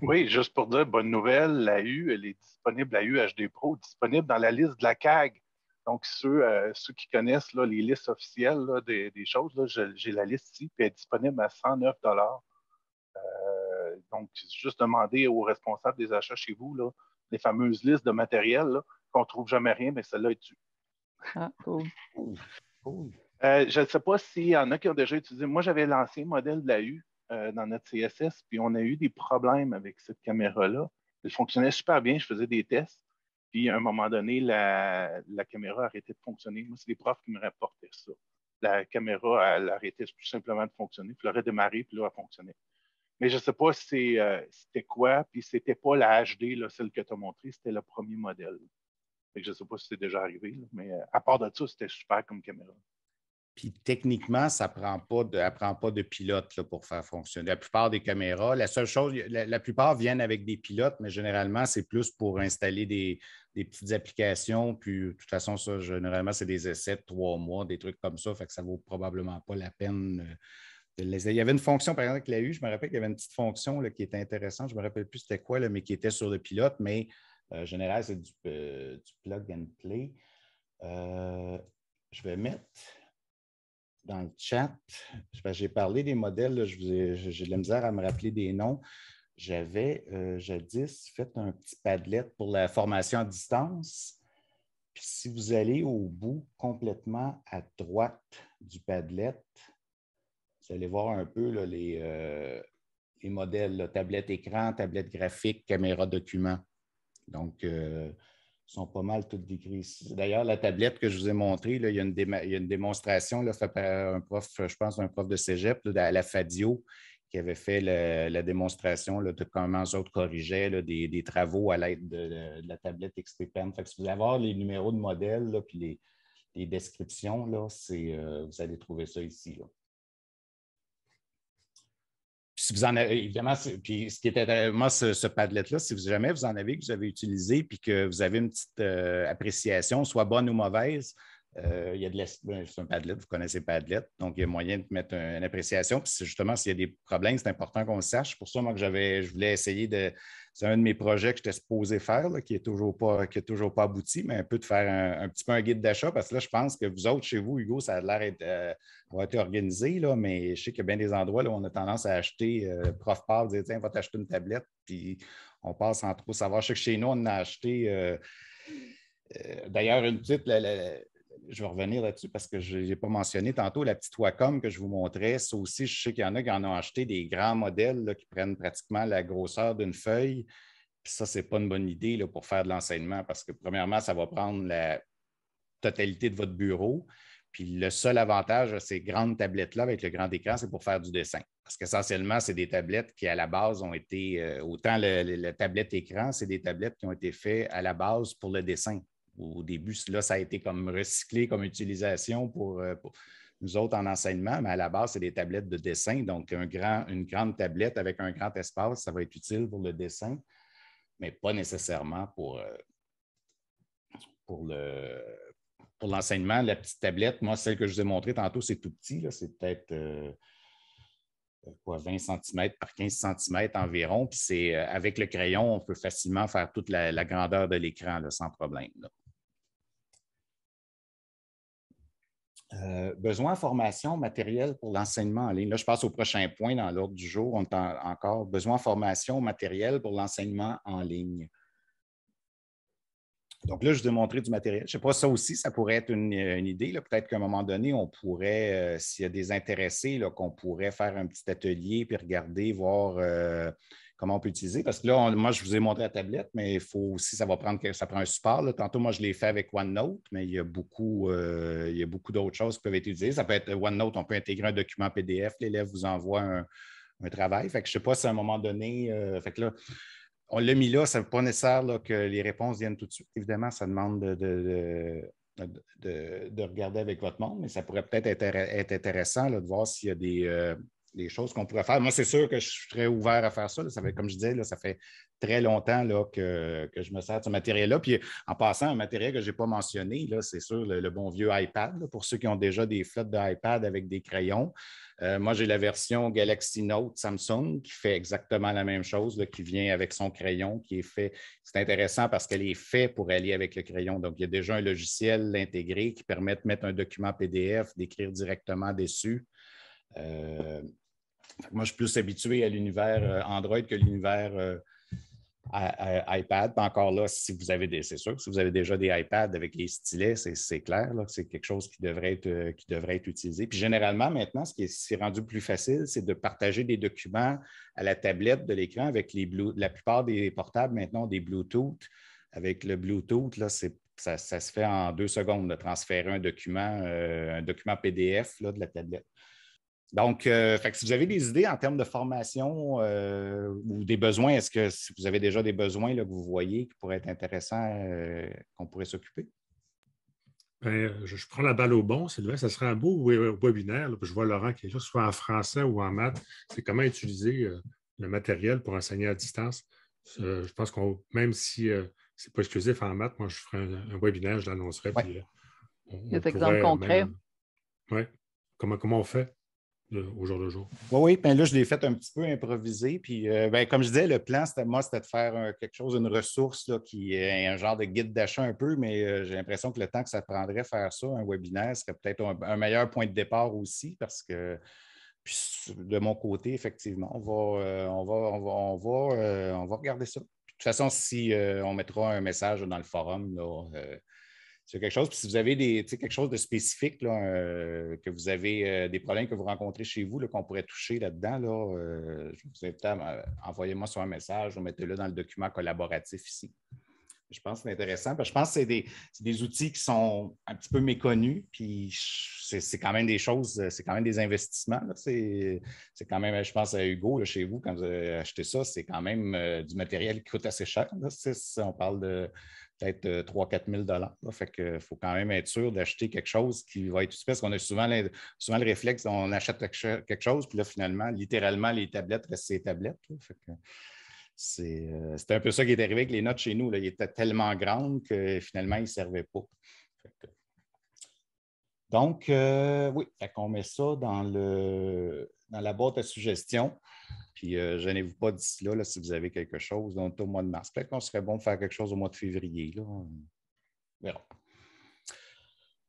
Oui, juste pour dire, bonne nouvelle, la U, elle est disponible, la U HD Pro, disponible dans la liste de la CAG Donc, ceux, euh, ceux qui connaissent les listes officielles des, choses, j'ai la liste ici, puis elle est disponible à 109 euh, Donc, juste demander aux responsables des achats chez vous, les fameuses listes de matériel qu'on ne trouve jamais rien, mais celle-là est dessus. Ah, cool. Euh, je ne sais pas s'il y en a qui ont déjà utilisé. Moi, j'avais l'ancien modèle de la U dans notre CSS, puis on a eu des problèmes avec cette caméra-là. Elle fonctionnait super bien, je faisais des tests. Puis, à un moment donné, la, caméra arrêtait de fonctionner. Moi, c'est les profs qui me rapportaient ça. La caméra, elle arrêtait tout simplement de fonctionner. Puis, elle aurait démarré, puis là, elle fonctionnait. Mais je ne sais pas si euh, c'était quoi, puis c'était pas la HD, là, celle que tu as montrée, c'était le premier modèle. Je ne sais pas si c'est déjà arrivé, mais euh, à part de ça, c'était super comme caméra. Puis techniquement, ça prend pas de, ne prend pas de pilote pour faire fonctionner. La plupart des caméras, la seule chose, la, plupart viennent avec des pilotes, mais généralement, c'est plus pour installer des, petites applications. Puis de toute façon, ça, généralement, c'est des essais de trois mois, des trucs comme ça. Fait que ça ne vaut probablement pas la peine. Euh, de les... Il y avait une fonction, par exemple, avec la U, je me rappelle qu'il y avait une petite fonction qui était intéressante. Je ne me rappelle plus c'était quoi, mais qui était sur le pilote, mais en général, c'est du, euh, plug and play. je vais mettre dans le chat. J'ai parlé des modèles, j'ai de la misère à me rappeler des noms. J'avais euh, jadis fait un petit Padlet pour la formation à distance. Puis si vous allez au bout complètement à droite du Padlet, vous allez voir un peu les, euh, les, modèles, tablette écran, tablette graphique, caméra document. Donc, euh, sont pas mal toutes décrits. D'ailleurs, la tablette que je vous ai montrée, il, y a une démonstration là, faite par un prof, je pense, un prof de cégep à la Fadio, qui avait fait la démonstration de comment les autres corrigeaient des, travaux à l'aide de, la tablette XP Pen. Fait si vous allez voir les numéros de modèles puis les, descriptions, là, euh, vous allez trouver ça ici si vous en avez, évidemment, puis ce qui était moi, ce, Padlet-là, si vous jamais vous en avez, que vous avez utilisé, puis que vous avez une petite euh, appréciation, soit bonne ou mauvaise, euh, il y a de ben, c'est un Padlet, vous connaissez Padlet, donc il y a moyen de mettre une appréciation. Puis justement, s'il y a des problèmes, c'est important qu'on le sache. Pour ça, moi, que j'avais, je voulais essayer de. C'est un de mes projets que j'étais supposé faire, qui n'est toujours, pas, toujours pas abouti, mais un peu de faire un, petit peu un guide d'achat, parce que là, je pense que vous autres, chez vous, Hugo, ça a l'air d'être euh, organisé, là, mais je sais qu'il y a bien des endroits où on a tendance à acheter, euh, prof part, dire tiens, va t'acheter une tablette, puis on passe sans trop savoir. Je sais que chez nous, on a acheté. Euh, d'ailleurs, une petite, je vais revenir là-dessus parce que je n'ai pas mentionné tantôt la petite Wacom que je vous montrais. Ça aussi, je sais qu'il y en a qui en ont acheté des grands modèles qui prennent pratiquement la grosseur d'une feuille. Ça, ce n'est pas une bonne idée là, pour faire de l'enseignement parce que, premièrement, ça va prendre la totalité de votre bureau. Puis le seul avantage de ces grandes tablettes-là avec le grand écran, c'est pour faire du dessin. Parce qu'essentiellement, c'est des tablettes qui, à la base, ont été, euh, autant la tablette écran, c'est des tablettes qui ont été faites à la base pour le dessin au début, là, ça a été comme recyclé comme utilisation euh, pour, nous autres en enseignement, mais à la base, c'est des tablettes de dessin. Donc, une grande tablette avec un grand espace, ça va être utile pour le dessin, mais pas nécessairement pour, euh, l'enseignement, la petite tablette, moi, celle que je vous ai montrée tantôt, c'est tout petit. C'est peut-être euh, 20 cm par 15 cm environ. Puis avec le crayon, on peut facilement faire toute la, grandeur de l'écran sans problème. Euh, besoin formation matérielle pour l'enseignement en ligne. Là, je passe au prochain point dans l'ordre du jour. On a encore besoin formation matérielle pour l'enseignement en ligne. Donc là, je vous ai montré du matériel. Je ne sais pas, ça aussi, ça pourrait être une, idée. Peut-être qu'à un moment donné, on pourrait, euh, s'il y a des intéressés, qu'on pourrait faire un petit atelier puis regarder, voir euh, comment on peut utiliser. Parce que là, moi, je vous ai montré la tablette, mais il faut aussi, ça va prendre ça prend un support. Tantôt, moi, je l'ai fait avec OneNote, mais il y a beaucoup, euh, il y a beaucoup d'autres choses qui peuvent être utilisées. Ça peut être OneNote, on peut intégrer un document PDF, l'élève vous envoie un, travail. Fait que je ne sais pas si à un moment donné, euh, fait que là, on l'a mis là, ça ne veut pas nécessaire que les réponses viennent tout de suite. Évidemment, ça demande de, de regarder avec votre monde, mais ça pourrait peut-être être, intéressant de voir s'il y a des, euh, des choses qu'on pourrait faire. Moi, c'est sûr que je très ouvert à faire ça. Ça fait, comme je disais, ça fait très longtemps que, je me sers de ce matériel-là. Puis en passant, un matériel que je n'ai pas mentionné, c'est sûr, le, bon vieux iPad. pour ceux qui ont déjà des flottes d'iPad avec des crayons. Euh, moi, j'ai la version Galaxy Note Samsung qui fait exactement la même chose, qui vient avec son crayon, qui est fait. C'est intéressant parce qu'elle est faite pour aller avec le crayon. Donc, il y a déjà un logiciel intégré qui permet de mettre un document PDF, d'écrire directement dessus. Euh, moi, je suis plus habitué à l'univers euh, Android que l'univers euh, iPad. encore là, si vous avez des, c'est sûr si vous avez déjà des iPads avec les stylets, c'est, clair, c'est quelque chose qui devrait, être, qui devrait être utilisé. Puis généralement, maintenant, ce qui est, rendu plus facile, c'est de partager des documents à la tablette de l'écran avec les la plupart des portables maintenant des Bluetooth. Avec le Bluetooth, là, ça, se fait en deux secondes de transférer un document, un document PDF là, de la tablette. Donc, euh, si vous avez des idées en termes de formation euh, ou des besoins, est-ce que si vous avez déjà des besoins que vous voyez qui pourraient être intéressants, euh, qu'on pourrait s'occuper? Ben, je, prends la balle au bon, Sylvain. Ce serait un beau webinaire. je vois Laurent qui est là, soit en français ou en maths. C'est comment utiliser le matériel pour enseigner à distance. je pense qu'on, même si ce n'est pas exclusif en maths, moi, je ferai un, webinaire, je l'annoncerai. Des exemples concrets. Oui. Comment, comment on fait? Au jour le jour. Oui, oui. Ben là, je l'ai fait un petit peu improvisé. Puis, euh, ben, comme je disais, le plan, c'était moi, c'était de faire quelque chose, une ressource là, qui est un genre de guide d'achat un peu, mais euh, j'ai l'impression que le temps que ça prendrait faire ça, un webinaire, serait peut-être un, meilleur point de départ aussi parce que. de mon côté, effectivement, on va, euh, on va, on va, on va, regarder ça. de toute façon, si on mettra un message dans le forum, là, c'est quelque chose. Puis si vous avez des, quelque chose de spécifique, euh, que vous avez euh, des problèmes que vous rencontrez chez vous, qu'on pourrait toucher là-dedans, là, euh, je vous invite à envoyer-moi sur un message ou mettez-le dans le document collaboratif ici. Je pense que c'est intéressant. je pense que c'est des, outils qui sont un petit peu méconnus, puis c'est quand même des choses, c'est quand même des investissements. C'est quand même, je pense à Hugo, chez vous, quand vous acheté ça, c'est quand même du matériel qui coûte assez cher. on parle de peut-être 3 000 4 000 Fait que faut quand même être sûr d'acheter quelque chose qui va être utile parce qu'on a souvent, souvent le réflexe, on achète quelque chose, puis là, finalement, littéralement, les tablettes restent ces tablettes. Euh, c'est un peu ça qui est arrivé avec les notes chez nous. Ils étaient tellement grandes que finalement, ils ne servaient pas. Donc, euh, oui, on met ça dans, le, dans la boîte à suggestions. Puis, euh, gênez-vous pas d'ici là, si vous avez quelque chose. Donc, au mois de mars. Peut-être qu'on serait bon de faire quelque chose au mois de février. Là. verra.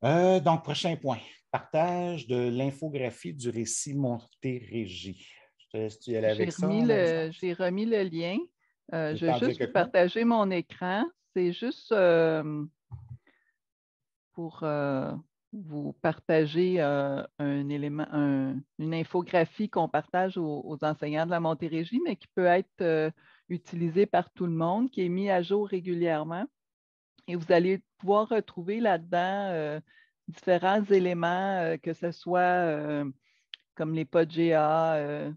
Euh, donc, prochain point. Partage de l'infographie du récit Montérégie. J'ai remis, le lien. Euh, je vais juste partager mon écran. C'est juste pour vous partagez euh, un élément, une infographie qu'on partage aux, enseignants de la Montérégie, mais qui peut être euh, utilisée par tout le monde, qui est mis à jour régulièrement. Et vous allez pouvoir retrouver là-dedans euh, différents éléments, que ce soit comme les pods GA,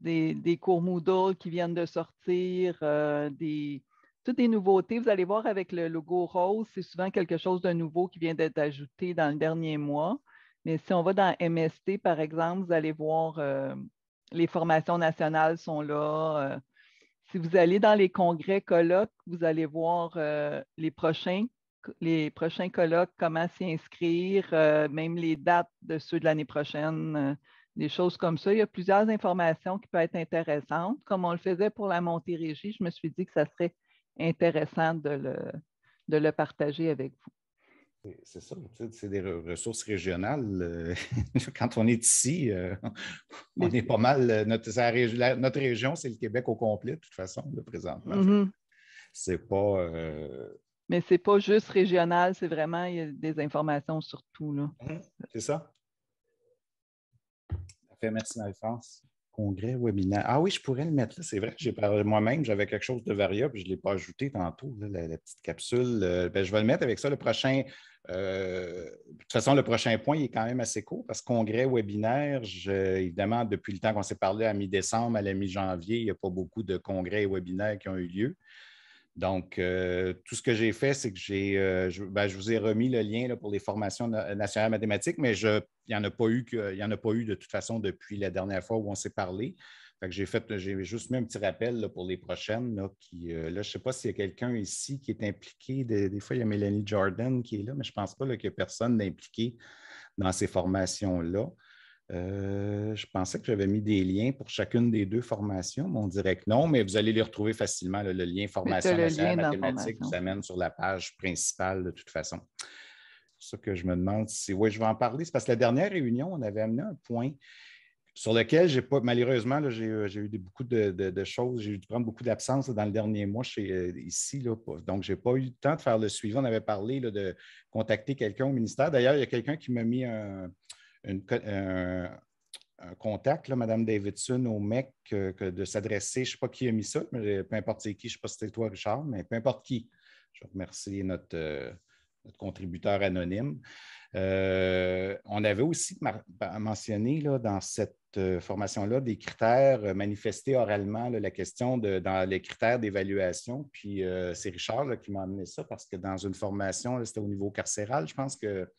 des, des, cours Moodle qui viennent de sortir, des, toutes des nouveautés. Vous allez voir avec le logo rose, c'est souvent quelque chose de nouveau qui vient d'être ajouté dans le dernier mois. Mais si on va dans MST, par exemple, vous allez voir euh, les formations nationales sont là. Euh. si vous allez dans les congrès colloques, vous allez voir euh, les prochains les prochains colloques, comment s'y inscrire, même les dates de ceux de l'année prochaine, des choses comme ça. Il y a plusieurs informations qui peuvent être intéressantes. Comme on le faisait pour la Montérégie, je me suis dit que ça serait intéressant de le, de le partager avec vous. C'est ça, c'est des ressources régionales. Euh, quand on est ici, euh, on est pas mal. Euh, notre, notre région, c'est le Québec au complet, de toute façon, le présentement. Mm-hmm. C'est pas. Mais c'est pas juste régional, c'est vraiment il y a des informations sur tout. Mm-hmm. C'est ça. Merci, Marie-France congrès webinaire. Ah oui, je pourrais le mettre là, c'est vrai. J'ai moi-même, j'avais quelque chose de variable, je ne l'ai pas ajouté tantôt, la, petite capsule. Euh, ben, je vais le mettre avec ça. Le prochain, euh, de toute façon, le prochain point est quand même assez court parce que congrès webinaire, évidemment, depuis le temps qu'on s'est parlé à mi-décembre, à la mi-janvier, il n'y a pas beaucoup de congrès et webinaires qui ont eu lieu. Donc, euh, tout ce que j'ai fait, c'est que j'ai, euh, ben, je, vous ai remis le lien pour les formations nationales mathématiques, mais il n'y en, a pas eu en a pas eu de toute façon depuis la dernière fois où on s'est parlé. j'ai fait, j'ai juste mis un petit rappel pour les prochaines. Euh, là je ne sais pas s'il y a quelqu'un ici qui est impliqué. Des, fois, il y a Mélanie Jordan qui est là, mais je ne pense pas qu'il y ait personne d'impliqué dans ces formations-là. Euh, je pensais que j'avais mis des liens pour chacune des deux formations, mais on dirait que non, mais vous allez les retrouver facilement. le lien formation nationale mathématique vous amène sur la page principale de toute façon. C'est ça que je me demande si. Oui, je vais en parler. C'est parce que la dernière réunion, on avait amené un point sur lequel j'ai pas, malheureusement, j'ai eu beaucoup de, choses. J'ai dû prendre beaucoup d'absence dans le dernier mois chez, euh, ici. Là, donc, je n'ai pas eu le temps de faire le suivi. On avait parlé de contacter quelqu'un au ministère. D'ailleurs, il y a quelqu'un qui m'a mis un, un, contact, Mme Davidson, au MEC, de s'adresser, je ne sais pas qui a mis ça, mais peu importe qui, je ne sais pas si c'était toi, Richard, mais peu importe qui. Je remercie notre, euh, notre contributeur anonyme. Euh, on avait aussi mentionné là, dans cette euh, formation-là des critères manifestés oralement, la question de, dans les critères d'évaluation. Puis c'est Richard qui m'a amené ça parce que dans une formation, c'était au niveau carcéral, je pense que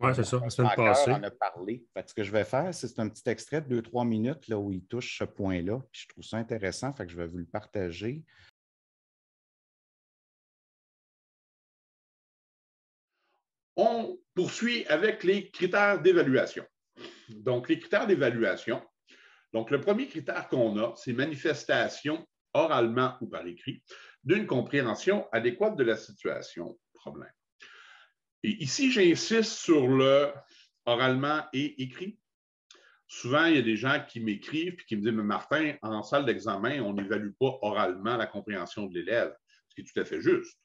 oui, c'est ça, la semaine passée. en a parlé. ce que je vais faire, c'est un petit extrait de deux, trois minutes là, où il touche ce point-là. je trouve ça intéressant, fait que je vais vous le partager. On poursuit avec les critères d'évaluation. Donc, les critères d'évaluation. Donc, le premier critère qu'on a, c'est manifestation oralement ou par écrit d'une compréhension adéquate de la situation problème. Et ici, j'insiste sur le oralement et écrit. Souvent, il y a des gens qui m'écrivent et qui me disent Mais Martin, en salle d'examen, on n'évalue pas oralement la compréhension de l'élève, ce qui est tout à fait juste.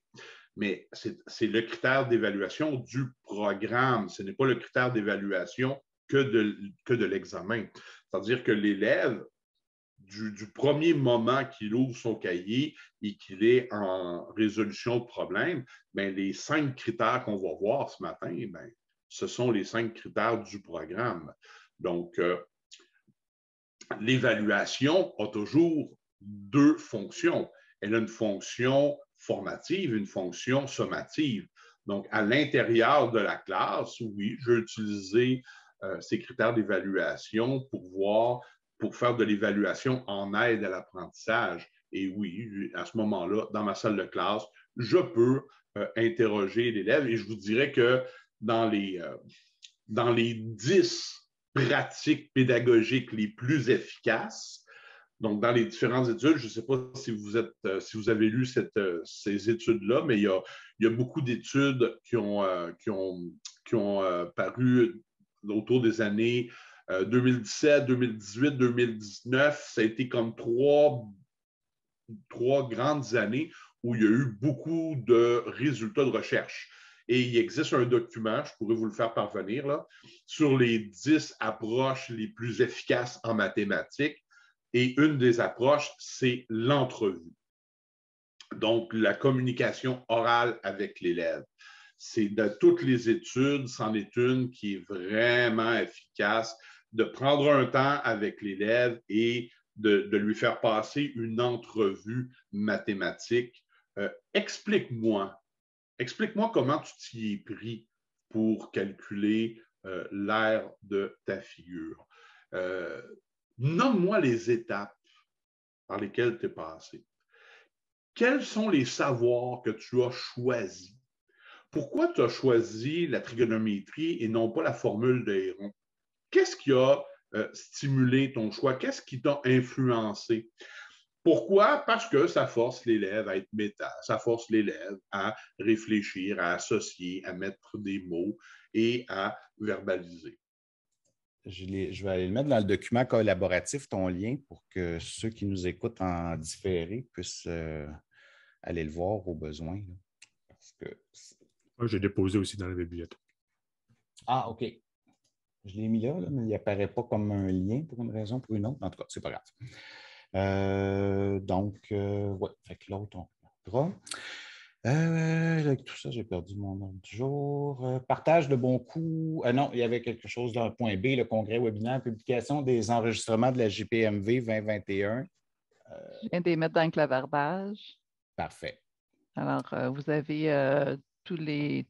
Mais c'est le critère d'évaluation du programme. Ce n'est pas le critère d'évaluation que de, que de l'examen. C'est-à-dire que l'élève du, premier moment qu'il ouvre son cahier et qu'il est en résolution de problème, bien, les cinq critères qu'on va voir ce matin, bien, ce sont les cinq critères du programme. Donc, euh, l'évaluation a toujours deux fonctions. Elle a une fonction formative, une fonction sommative. Donc, à l'intérieur de la classe, oui, j'ai utilisé euh, ces critères d'évaluation pour voir pour faire de l'évaluation en aide à l'apprentissage. Et oui, à ce moment-là, dans ma salle de classe, je peux euh, interroger l'élève et je vous dirais que dans les, euh, dans les 10 pratiques pédagogiques les plus efficaces, donc, dans les différentes études, je ne sais pas si vous, êtes, euh, si vous avez lu cette, ces études-là, mais il y a, il y a beaucoup d'études qui ont, qui ont, qui ont paru autour des années 2017, 2018, 2019, ça a été comme trois, grandes années où il y a eu beaucoup de résultats de recherche. Et il existe un document, je pourrais vous le faire parvenir, sur les dix approches les plus efficaces en mathématiques. Et une des approches, c'est l'entrevue. Donc, la communication orale avec l'élève. C'est de toutes les études, c'en est une qui est vraiment efficace de prendre un temps avec l'élève et de, lui faire passer une entrevue mathématique. Euh, explique-moi, explique-moi comment tu t'y es pris pour calculer euh, de ta figure. Euh, nomme-moi les étapes par lesquelles tu es passé. Quels sont les savoirs que tu as choisis? Pourquoi tu as choisi la trigonométrie et non pas la formule de Héron? Qu'est-ce qui a euh, stimulé ton choix? Qu'est-ce qui t'a influencé? Pourquoi? Parce que ça force l'élève à être méta, ça force l'élève à réfléchir, à associer, à mettre des mots et à verbaliser. Je, vais aller le mettre dans le document collaboratif, ton lien, pour que ceux qui nous écoutent en différé puissent euh, aller le voir au besoin. Parce que... J'ai déposé aussi dans la bibliothèque. Ah, OK. Je l'ai mis là, mais il n'apparaît pas comme un lien pour une raison ou pour une autre. En tout cas, c'est pas grave. Euh, donc, euh, oui, fait que l'autre, on regardera. Euh, avec tout ça, j'ai perdu mon nom du jour. partage de bons coups. non, il y avait quelque chose dans le point B, le congrès webinaire, publication des enregistrements de la JPMV 2021. Je viens de les mettre dans le clavardage. Parfait. Alors, vous avez tous les,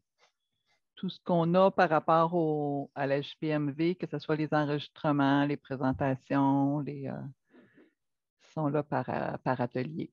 tout ce qu'on a par rapport au, à la JPMV, que ce soit les enregistrements, les présentations, les sont là par, par atelier.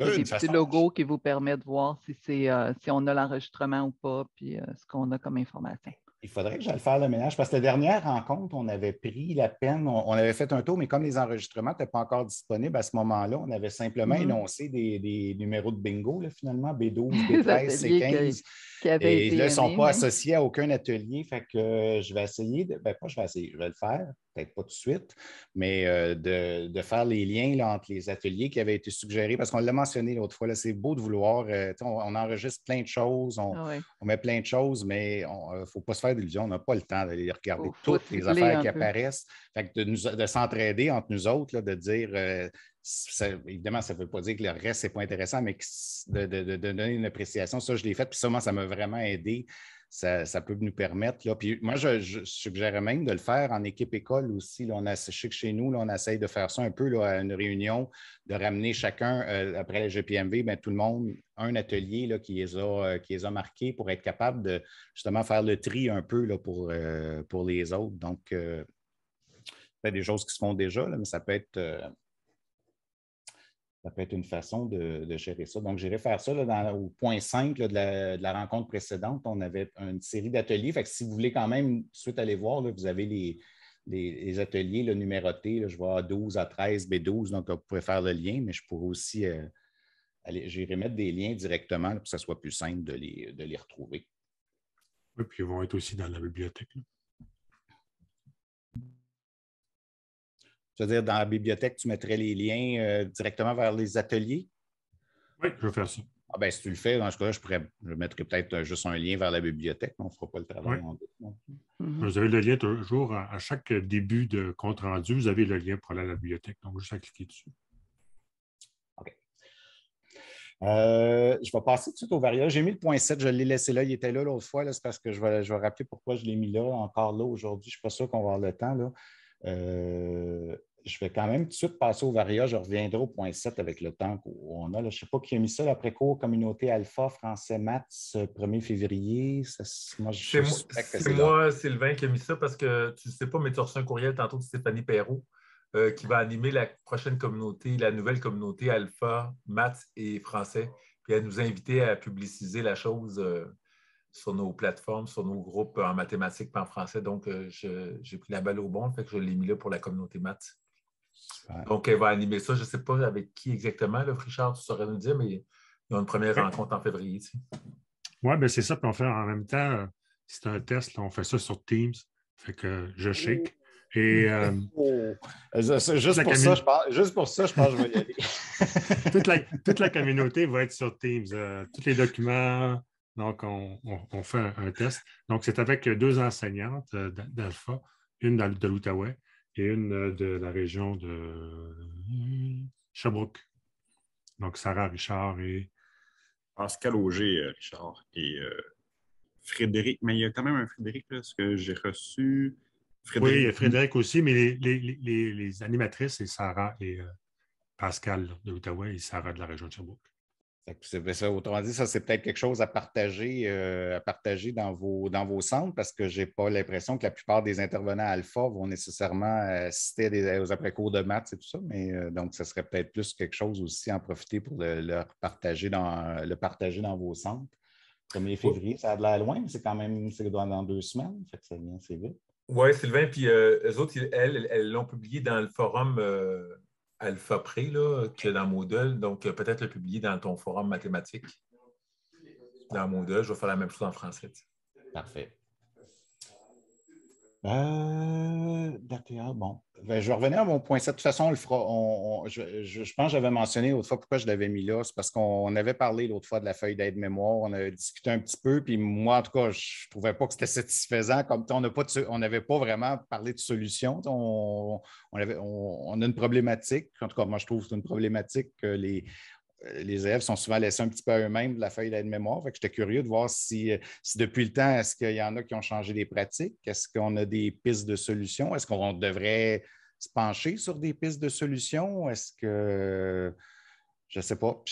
A des petits logos qui vous permettent de voir si, si on a l'enregistrement ou pas, puis ce qu'on a comme information il faudrait que j'aille faire le ménage parce que la dernière rencontre, on avait pris la peine, on, avait fait un tour, mais comme les enregistrements n'étaient pas encore disponibles à ce moment-là, on avait simplement mm-hmm. énoncé des, numéros de bingo, finalement, B12, B13, C15. Et là, ils ne sont pas associés à aucun atelier. Fait que euh, je vais essayer, de, ben, pas je vais essayer, je vais le faire, peut-être pas tout de suite, mais euh, de, faire les liens là, entre les ateliers qui avaient été suggérés, parce qu'on l'a mentionné l'autre fois, c'est beau de vouloir, euh, on, enregistre plein de choses, on, ah met plein de choses, mais il ne faut pas se faire d'illusions, on n'a pas le temps d'aller regarder toutes les affaires qui apparaissent. Fait de, de s'entraider entre nous autres, de dire, évidemment, ça ne veut pas dire que le reste, n'est pas intéressant, mais de, donner une appréciation, ça, je l'ai fait, puis ça, ça m'a vraiment aidé ça, peut nous permettre. Là. Puis moi, je, suggérerais même de le faire en équipe école aussi. Là. On a, je sais que chez nous, là, on essaye de faire ça un peu là, à une réunion, de ramener chacun, euh, après la GPMV, bien, tout le monde, un atelier là, qui, les a, euh, qui les a marqués pour être capable de justement faire le tri un peu là, pour, euh, pour les autres. Donc, c'est des choses qui se font déjà, mais ça peut être ça peut être une façon de, gérer ça. Donc, j'irai faire ça au point 5 de, la, rencontre précédente. On avait une série d'ateliers. Fait que si vous voulez quand même suite aller voir, vous avez les, ateliers numérotés. je vois 12 à 13, B12, donc vous pouvez faire le lien, mais je pourrais aussi euh, aller, j'irai mettre des liens directement pour que ce soit plus simple de les, de les retrouver. Oui, puis ils vont être aussi dans la bibliothèque. C'est-à-dire, dans la bibliothèque, tu mettrais les liens euh, directement vers les ateliers? Oui, je vais faire ça. Ah ben, si tu le fais, dans ce cas-là, je, pourrais, je mettrais peut-être juste un lien vers la bibliothèque. On ne fera pas le travail en mhm. Vous avez le lien toujours à, chaque début de compte rendu, vous avez le lien pour aller à la bibliothèque. Donc, juste à cliquer dessus. OK. Euh, je vais passer tout de suite au variable. J'ai mis le point 7, je l'ai laissé là. Il était là l'autre fois. C'est parce que je vais, je vais rappeler pourquoi je l'ai mis là, encore là aujourd'hui. Je ne suis pas sûr qu'on va avoir le temps. Là. Euh, je vais quand même tout de suite passer au Varia. Je reviendrai au point 7 avec le temps qu'on a. Je ne sais pas qui a mis ça, l'après-cours communauté alpha français maths 1er février. c'est moi, Sylvain, qui a mis ça parce que tu ne sais pas, mais tu as reçu un courriel tantôt de Stéphanie Perrault euh, qui va animer la prochaine communauté, la nouvelle communauté alpha maths et français. Puis elle nous a invités à publiciser la chose. Euh, sur nos plateformes, sur nos groupes en mathématiques et en français. Donc, euh, j'ai pris la balle au bon, fait que je l'ai mis là pour la communauté maths. Donc, elle va animer ça. Je ne sais pas avec qui exactement, là, Richard, tu saurais nous dire, mais il y a une première rencontre en février. Oui, bien c'est ça. Puis on fait en même temps, euh, c'est un test, on fait ça sur Teams. Fait que je shake. Et, euh, oh. juste, pour ça, je pense, juste pour ça, je pense que je vais y aller. toute, la, toute, la, communauté va être sur Teams. tous les documents, donc, on, fait un, test. Donc, c'est avec deux enseignantes euh, d'Alpha, une de l'Outaouais et une euh, de la région de Sherbrooke. Donc, Sarah Richard et. Pascal Auger, euh, Richard, et Frédéric. Mais il y a quand même un Frédéric, là, ce que j'ai reçu. Oui, il y a Frédéric aussi, mais les, animatrices, c'est Sarah et Pascal de l'Outaouais et Sarah de la région de Sherbrooke. Ça, autrement dit, ça, c'est peut-être quelque chose à partager, euh, à partager dans, vos, dans vos centres parce que je n'ai pas l'impression que la plupart des intervenants alpha vont nécessairement assister aux après-cours de maths et tout ça. Mais euh, donc, ce serait peut-être plus quelque chose aussi à en profiter pour le, partager, dans, le partager dans vos centres. 1er février, ça a de l'air loin, mais c'est quand même dans deux semaines. Fait que ça vient assez vite. Oui, Sylvain, puis euh, eux autres, elles l'ont publié dans le forum Alpha Pré là, que dans Moodle. Donc, euh, peut-être le publier dans ton forum mathématique. Dans Moodle, je vais faire la même chose en français. Parfait. Euh, bon. Ben, je vais revenir à mon point 7. De toute façon, on le fera. je, pense que j'avais mentionné l'autre fois pourquoi je l'avais mis là. C'est parce qu'on avait parlé l'autre fois de la feuille d'aide mémoire. On a discuté un petit peu. Puis moi, en tout cas, je ne trouvais pas que c'était satisfaisant. Comme on n'avait pas, vraiment parlé de solution. On, avait, on, a une problématique. En tout cas, moi, je trouve que c'est une problématique que les, les élèves sont souvent laissés un petit peu à eux-mêmes de la feuille d'aide-mémoire. J'étais curieux de voir si, euh, si depuis le temps, est-ce qu'il y en a qui ont changé des pratiques? Est-ce qu'on a des pistes de solutions? Est-ce qu'on devrait se pencher sur des pistes de solutions? Est-ce que Je ne sais pas.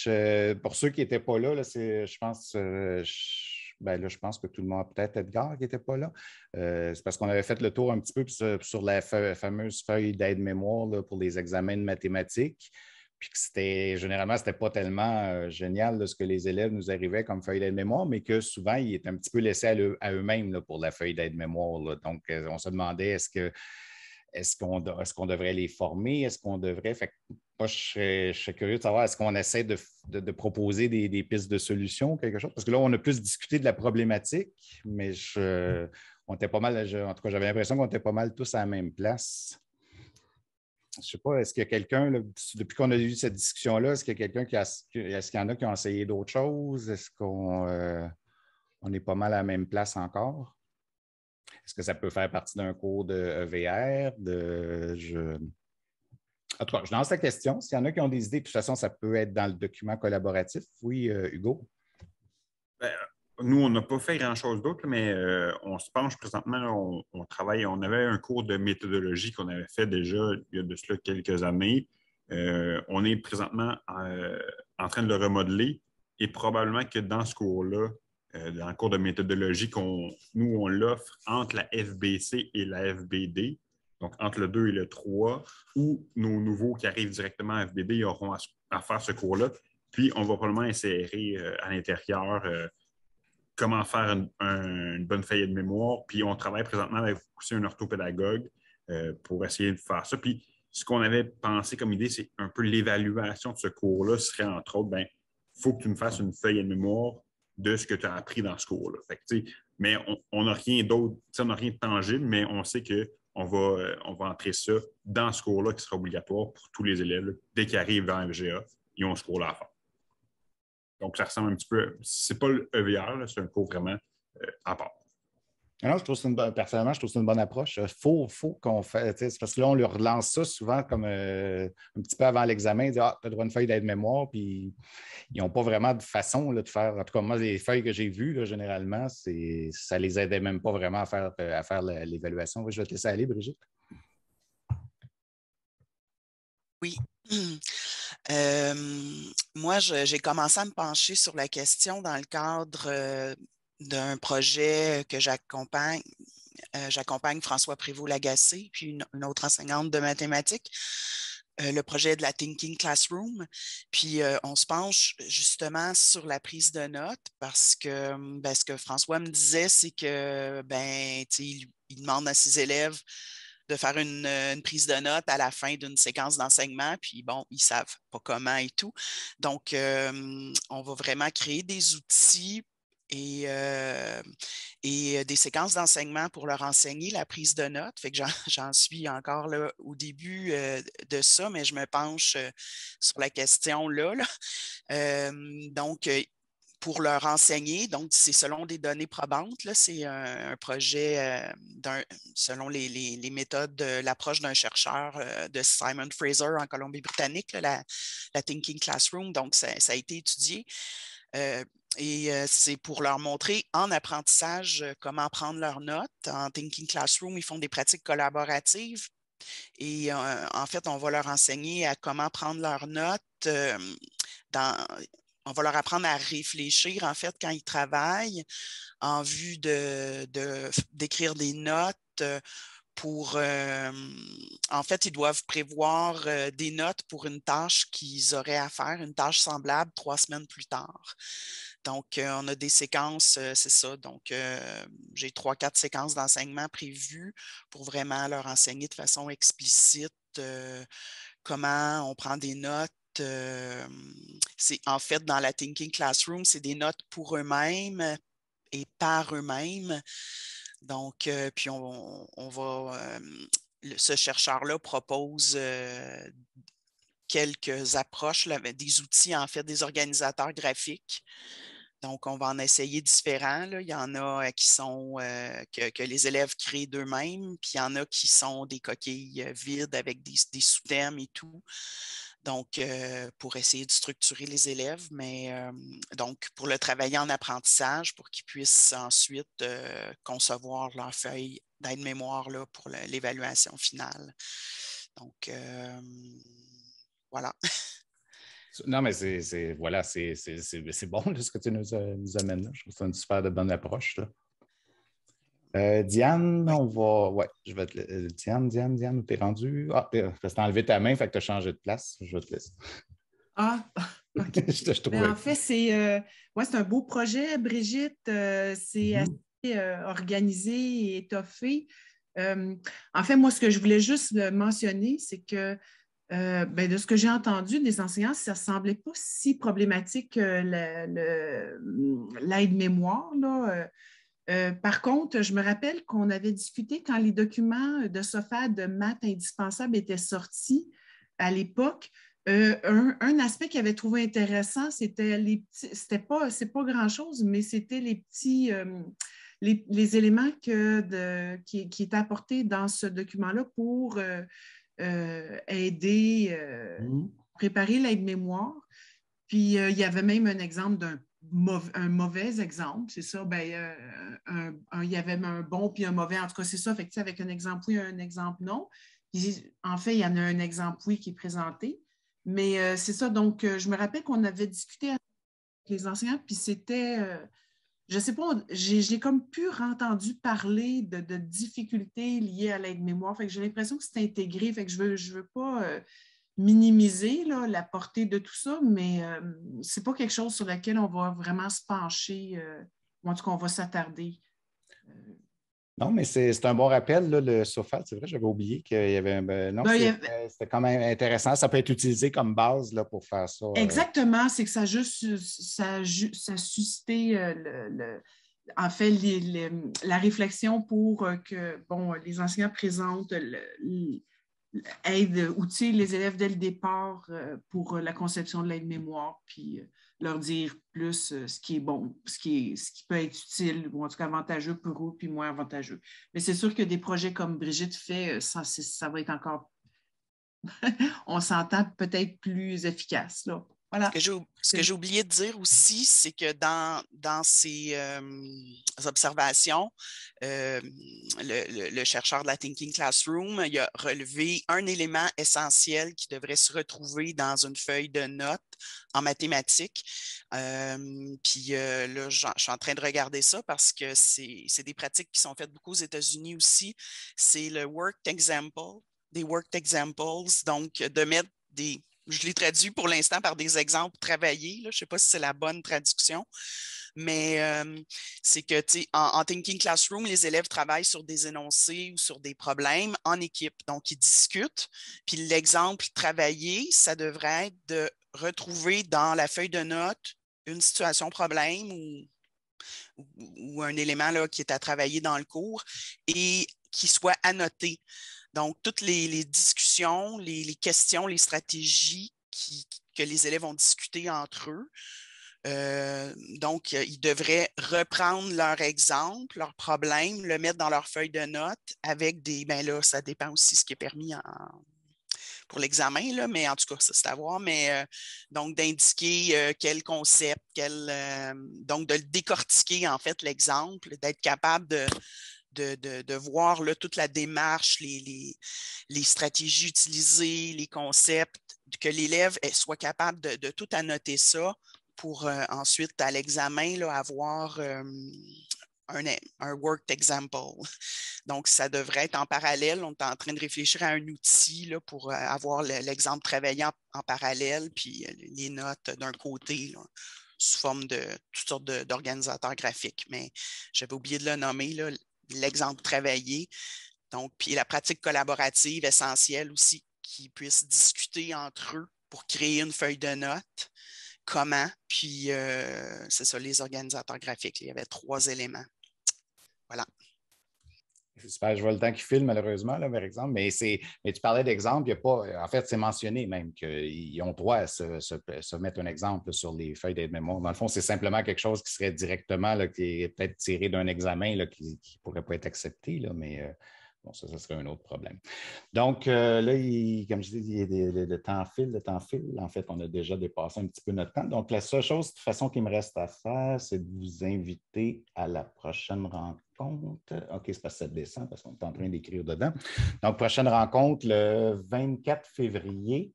pour ceux qui n'étaient pas là, je pense. Euh, ben là, je pense que tout le monde, peut-être Edgar qui n'était pas là. Euh, c'est parce qu'on avait fait le tour un petit peu sur, la fameuse feuille d'aide-mémoire pour les examens de mathématiques. Puis que c'était, généralement, ce n'était pas tellement euh, génial de ce que les élèves nous arrivaient comme feuille d'aide-mémoire, mais que souvent, ils étaient un petit peu laissés à, eux-mêmes pour la feuille d'aide-mémoire. Donc, on se demandait est-ce que est-ce qu'on devrait les former? Est-ce qu'on devrait? Fait moi, je serais, curieux de savoir, est-ce qu'on essaie de, proposer des, pistes de solutions, quelque chose? Parce que là, on a plus discuté de la problématique, mais je, on était pas mal, en tout cas, j'avais l'impression qu'on était pas mal tous à la même place. Je ne sais pas, est-ce qu'il y a quelqu'un, depuis qu'on a eu cette discussion-là, est-ce qu'il y a quelqu'un qui a, est-ce qu'il y en a qui ont essayé d'autres choses? Est-ce qu'on euh, on est pas mal à la même place encore? Est-ce que ça peut faire partie d'un cours de EVR? De, je... En tout cas, je lance la question. S'il y en a qui ont des idées, de toute façon, ça peut être dans le document collaboratif. Oui, euh, Hugo? Nous, on n'a pas fait grand-chose d'autre, mais euh, on se penche présentement, on, travaille, on avait un cours de méthodologie qu'on avait fait déjà il y a de cela quelques années. Euh, on est présentement en train de le remodeler et probablement que dans ce cours-là, euh, dans le cours de méthodologie qu'on nous, on l'offre entre la FBC et la FBD, donc entre le 2 et le 3, où nos nouveaux qui arrivent directement à FBD auront à, faire ce cours-là. Puis, on va probablement insérer euh, à l'intérieur euh, comment faire une, bonne feuille de mémoire. Puis, on travaille présentement avec aussi un orthopédagogue pour essayer de faire ça. Puis, ce qu'on avait pensé comme idée, c'est un peu l'évaluation de ce cours-là serait entre autres, ben, il faut que tu me fasses une feuille de mémoire de ce que tu as appris dans ce cours-là. Mais on n'a rien d'autre, on n'a rien de tangible, mais on sait qu'on va, euh, on va entrer ça dans ce cours-là qui sera obligatoire pour tous les élèves. Dès qu'ils arrivent dans FGA, ils ont ce cours-là à faire. Donc, ça ressemble un petit peu, c'est pas le EVR, c'est un cours vraiment euh, à part. Non, je trouve une personnellement, je trouve que c'est une bonne approche. Il faut, faut qu'on fasse. Parce que là, on leur relance ça souvent comme euh, un petit peu avant l'examen, dire Ah, tu as droit à une feuille d'aide-mémoire, puis ils n'ont pas vraiment de façon de faire. En tout cas, moi, les feuilles que j'ai vues, généralement, ça ne les aidait même pas vraiment à faire, euh, à faire l'évaluation. Je vais te laisser aller, Brigitte. Oui. Euh, moi, j'ai commencé à me pencher sur la question dans le cadre d'un projet que j'accompagne. Euh, j'accompagne François Prévost-Lagacé, puis une, autre enseignante de mathématiques. Euh, le projet de la Thinking Classroom. Puis euh, on se penche justement sur la prise de notes parce que ben, ce que François me disait, c'est que ben, il, demande à ses élèves de faire une, une, prise de notes à la fin d'une séquence d'enseignement, puis bon, ils ne savent pas comment et tout. Donc, on va vraiment créer des outils et, euh, et euh, des séquences d'enseignement pour leur enseigner la prise de notes. Fait que j'en suis encore là, au début euh, de ça, mais je me penche sur la question là. donc, pour leur enseigner. Donc, c'est selon des données probantes. C'est un, projet selon les, méthodes de l'approche d'un chercheur de Simon Fraser en Colombie-Britannique, la, Thinking Classroom. Donc, ça, a été étudié. Et c'est pour leur montrer en apprentissage comment prendre leurs notes. En Thinking Classroom, ils font des pratiques collaboratives. Et en fait, on va leur enseigner à comment prendre leurs notes. On va leur apprendre à réfléchir, en fait, quand ils travaillent, en vue de, d'écrire des notes pour, en fait, ils doivent prévoir des notes pour une tâche qu'ils auraient à faire, une tâche semblable trois semaines plus tard. Donc, on a des séquences, c'est ça. Donc, j'ai trois, quatre séquences d'enseignement prévues pour vraiment leur enseigner de façon explicite comment on prend des notes. C'est en fait dans la Thinking Classroom, c'est des notes pour eux-mêmes et par eux-mêmes. Donc, puis on, va, ce chercheur-là propose quelques approches, des outils, en fait, des organisateurs graphiques donc, on va en essayer différents. Il y en a qui sont que, les élèves créent d'eux-mêmes, puis il y en a qui sont des coquilles vides avec des, sous-thèmes et tout. Donc, pour essayer de structurer les élèves, mais donc pour le travailler en apprentissage, pour qu'ils puissent ensuite concevoir leur feuille d'aide-mémoire pour l'évaluation finale. Donc, voilà. Non, mais c'est voilà, c'est bon ce que tu nous, amènes là. Je trouve c'est une super bonne approche. Euh, Diane, on va. Ouais, je vais te. Euh, Diane, Diane, Diane, t'es rendu? Ah, parce que t'as enlevé ta main, fait que tu as changé de place. Je vais te laisser. Ah, OK. je ben, en fait, c'est euh, c'est un beau projet, Brigitte. c'est mm-hmm. assez organisé et étoffé. en fait, moi, ce que je voulais juste mentionner, c'est que ben, de ce que j'ai entendu des enseignants, ça ne semblait pas si problématique l'aide-mémoire. Euh, euh, par contre, je me rappelle qu'on avait discuté quand les documents de SOFAD de maths indispensables étaient sortis à l'époque. un, aspect qu'il avait trouvé intéressant, c'était les petits, c'était pas, c'est pas grand-chose, mais c'était les petits, les, éléments que qui, qui, étaient apportés dans ce document-là pour euh, aider, euh, mmh. préparer l'aide-mémoire. Puis euh, il y avait même un exemple d'un un mauvais exemple, c'est ça? Ben, il y avait un bon puis un mauvais. En tout cas, c'est ça. Fait avec un exemple oui, un exemple non. en fait, il y en a un exemple oui qui est présenté. Mais c'est ça. Donc, je me rappelle qu'on avait discuté avec les enseignants, puis c'était je sais pas, j'ai comme pu entendu parler de, difficultés liées à l'aide-mémoire. Fait que j'ai l'impression que c'est intégré. Fait que je veux, je veux pas euh, minimiser la portée de tout ça, mais euh, c'est pas quelque chose sur lequel on va vraiment se pencher, euh, ou en tout cas, on va s'attarder. Non, mais c'est un bon rappel, le SOFAT. C'est vrai, j'avais oublié qu'il y avait. Ben, non, ben, c'était quand même intéressant. Ça peut être utilisé comme base là, pour faire ça. Euh. Exactement. C'est que ça a juste ça, ça suscité euh, le, en fait la réflexion pour euh, que bon, les enseignants présentent l'aide, outils les élèves dès le départ pour la conception de l'aide-mémoire. Puis leur dire plus euh, ce qui est bon, ce qui, ce qui peut être utile ou en tout cas avantageux pour eux, puis moins avantageux. Mais c'est sûr que des projets comme Brigitte fait, euh, ça, ça va être encore, on s'entend peut-être plus efficace. Là. Ce que j'ai oublié de dire aussi, c'est que dans, dans ces euh, observations, euh, le, chercheur de la Thinking Classroom il a relevé un élément essentiel qui devrait se retrouver dans une feuille de notes en mathématiques. Euh, puis là, je suis en train de regarder ça parce que c'est des pratiques qui sont faites beaucoup aux États-Unis aussi. C'est le worked example, des worked examples, donc de mettre des je l'ai traduit pour l'instant par des exemples travaillés. Je ne sais pas si c'est la bonne traduction, mais euh, c'est que en, Thinking Classroom, les élèves travaillent sur des énoncés ou sur des problèmes en équipe. Donc, ils discutent. Puis l'exemple travaillé, ça devrait être de retrouver dans la feuille de notes une situation problème ou, ou, un élément là, qui est à travailler dans le cours et qui soit annoté. Donc, toutes les, discussions, les, questions, les stratégies que les élèves ont discuté entre eux. Euh, donc, ils devraient reprendre leur exemple, leur problème, le mettre dans leur feuille de notes avec des. Bien là, ça dépend aussi ce qui est permis pour l'examen, mais en tout cas, ça c'est à voir. Mais euh, donc, d'indiquer euh, quel concept, quel, donc de décortiquer en fait l'exemple, d'être capable de, de, voir là, toute la démarche, les, stratégies utilisées, les concepts, que l'élève soit capable de, tout annoter ça pour euh, ensuite, à l'examen, avoir euh, un, un, worked example. Donc, ça devrait être en parallèle. On est en train de réfléchir à un outil là, pour euh, avoir l'exemple travaillant en parallèle, puis les notes d'un côté. sous forme de toutes sortes d'organisateurs graphiques. Mais j'avais oublié de le nommer, là, l'exemple travaillé. Donc, puis la pratique collaborative essentielle aussi, qu'ils puissent discuter entre eux pour créer une feuille de notes. Comment? Puis, euh, c'est ça, les organisateurs graphiques. Il y avait trois éléments. Voilà. Super, je vois le temps qui file, malheureusement, là, par exemple. Mais, mais tu parlais d'exemple, il y a pas. En fait, c'est mentionné même qu'ils ont droit à se, mettre un exemple sur les feuilles d'aide-mémoire. Dans le fond, c'est simplement quelque chose qui serait directement, qui est peut-être tiré d'un examen qui ne pourrait pas être accepté, là, mais euh, Bon, ça, ce serait un autre problème. Donc, euh, là, comme je dis, le, temps file, le temps file. En fait, on a déjà dépassé un petit peu notre temps. Donc, la seule chose, de toute façon, qui me reste à faire, c'est de vous inviter à la prochaine rencontre. OK, c'est pas ça descend parce qu'on est en train d'écrire dedans. Donc, prochaine rencontre le 24 février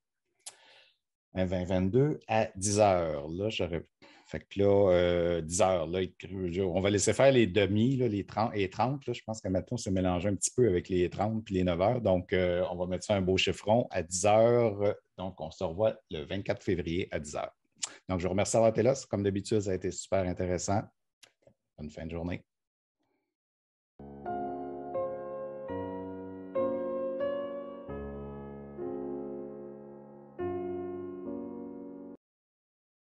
2022 à 10 heures. Là, j'aurais. Fait que là, 10 heures, là, on va laisser faire les demi, les 30 et 30. je pense que maintenant, c'est mélangé un petit peu avec les 30 puis les 9 heures. Donc, on va mettre ça un beau chiffron à 10 heures. Donc, on se revoit le 24 février à 10 heures. Donc, je vous remercie d'avoir été là. Comme d'habitude, ça a été super intéressant. Bonne fin de journée.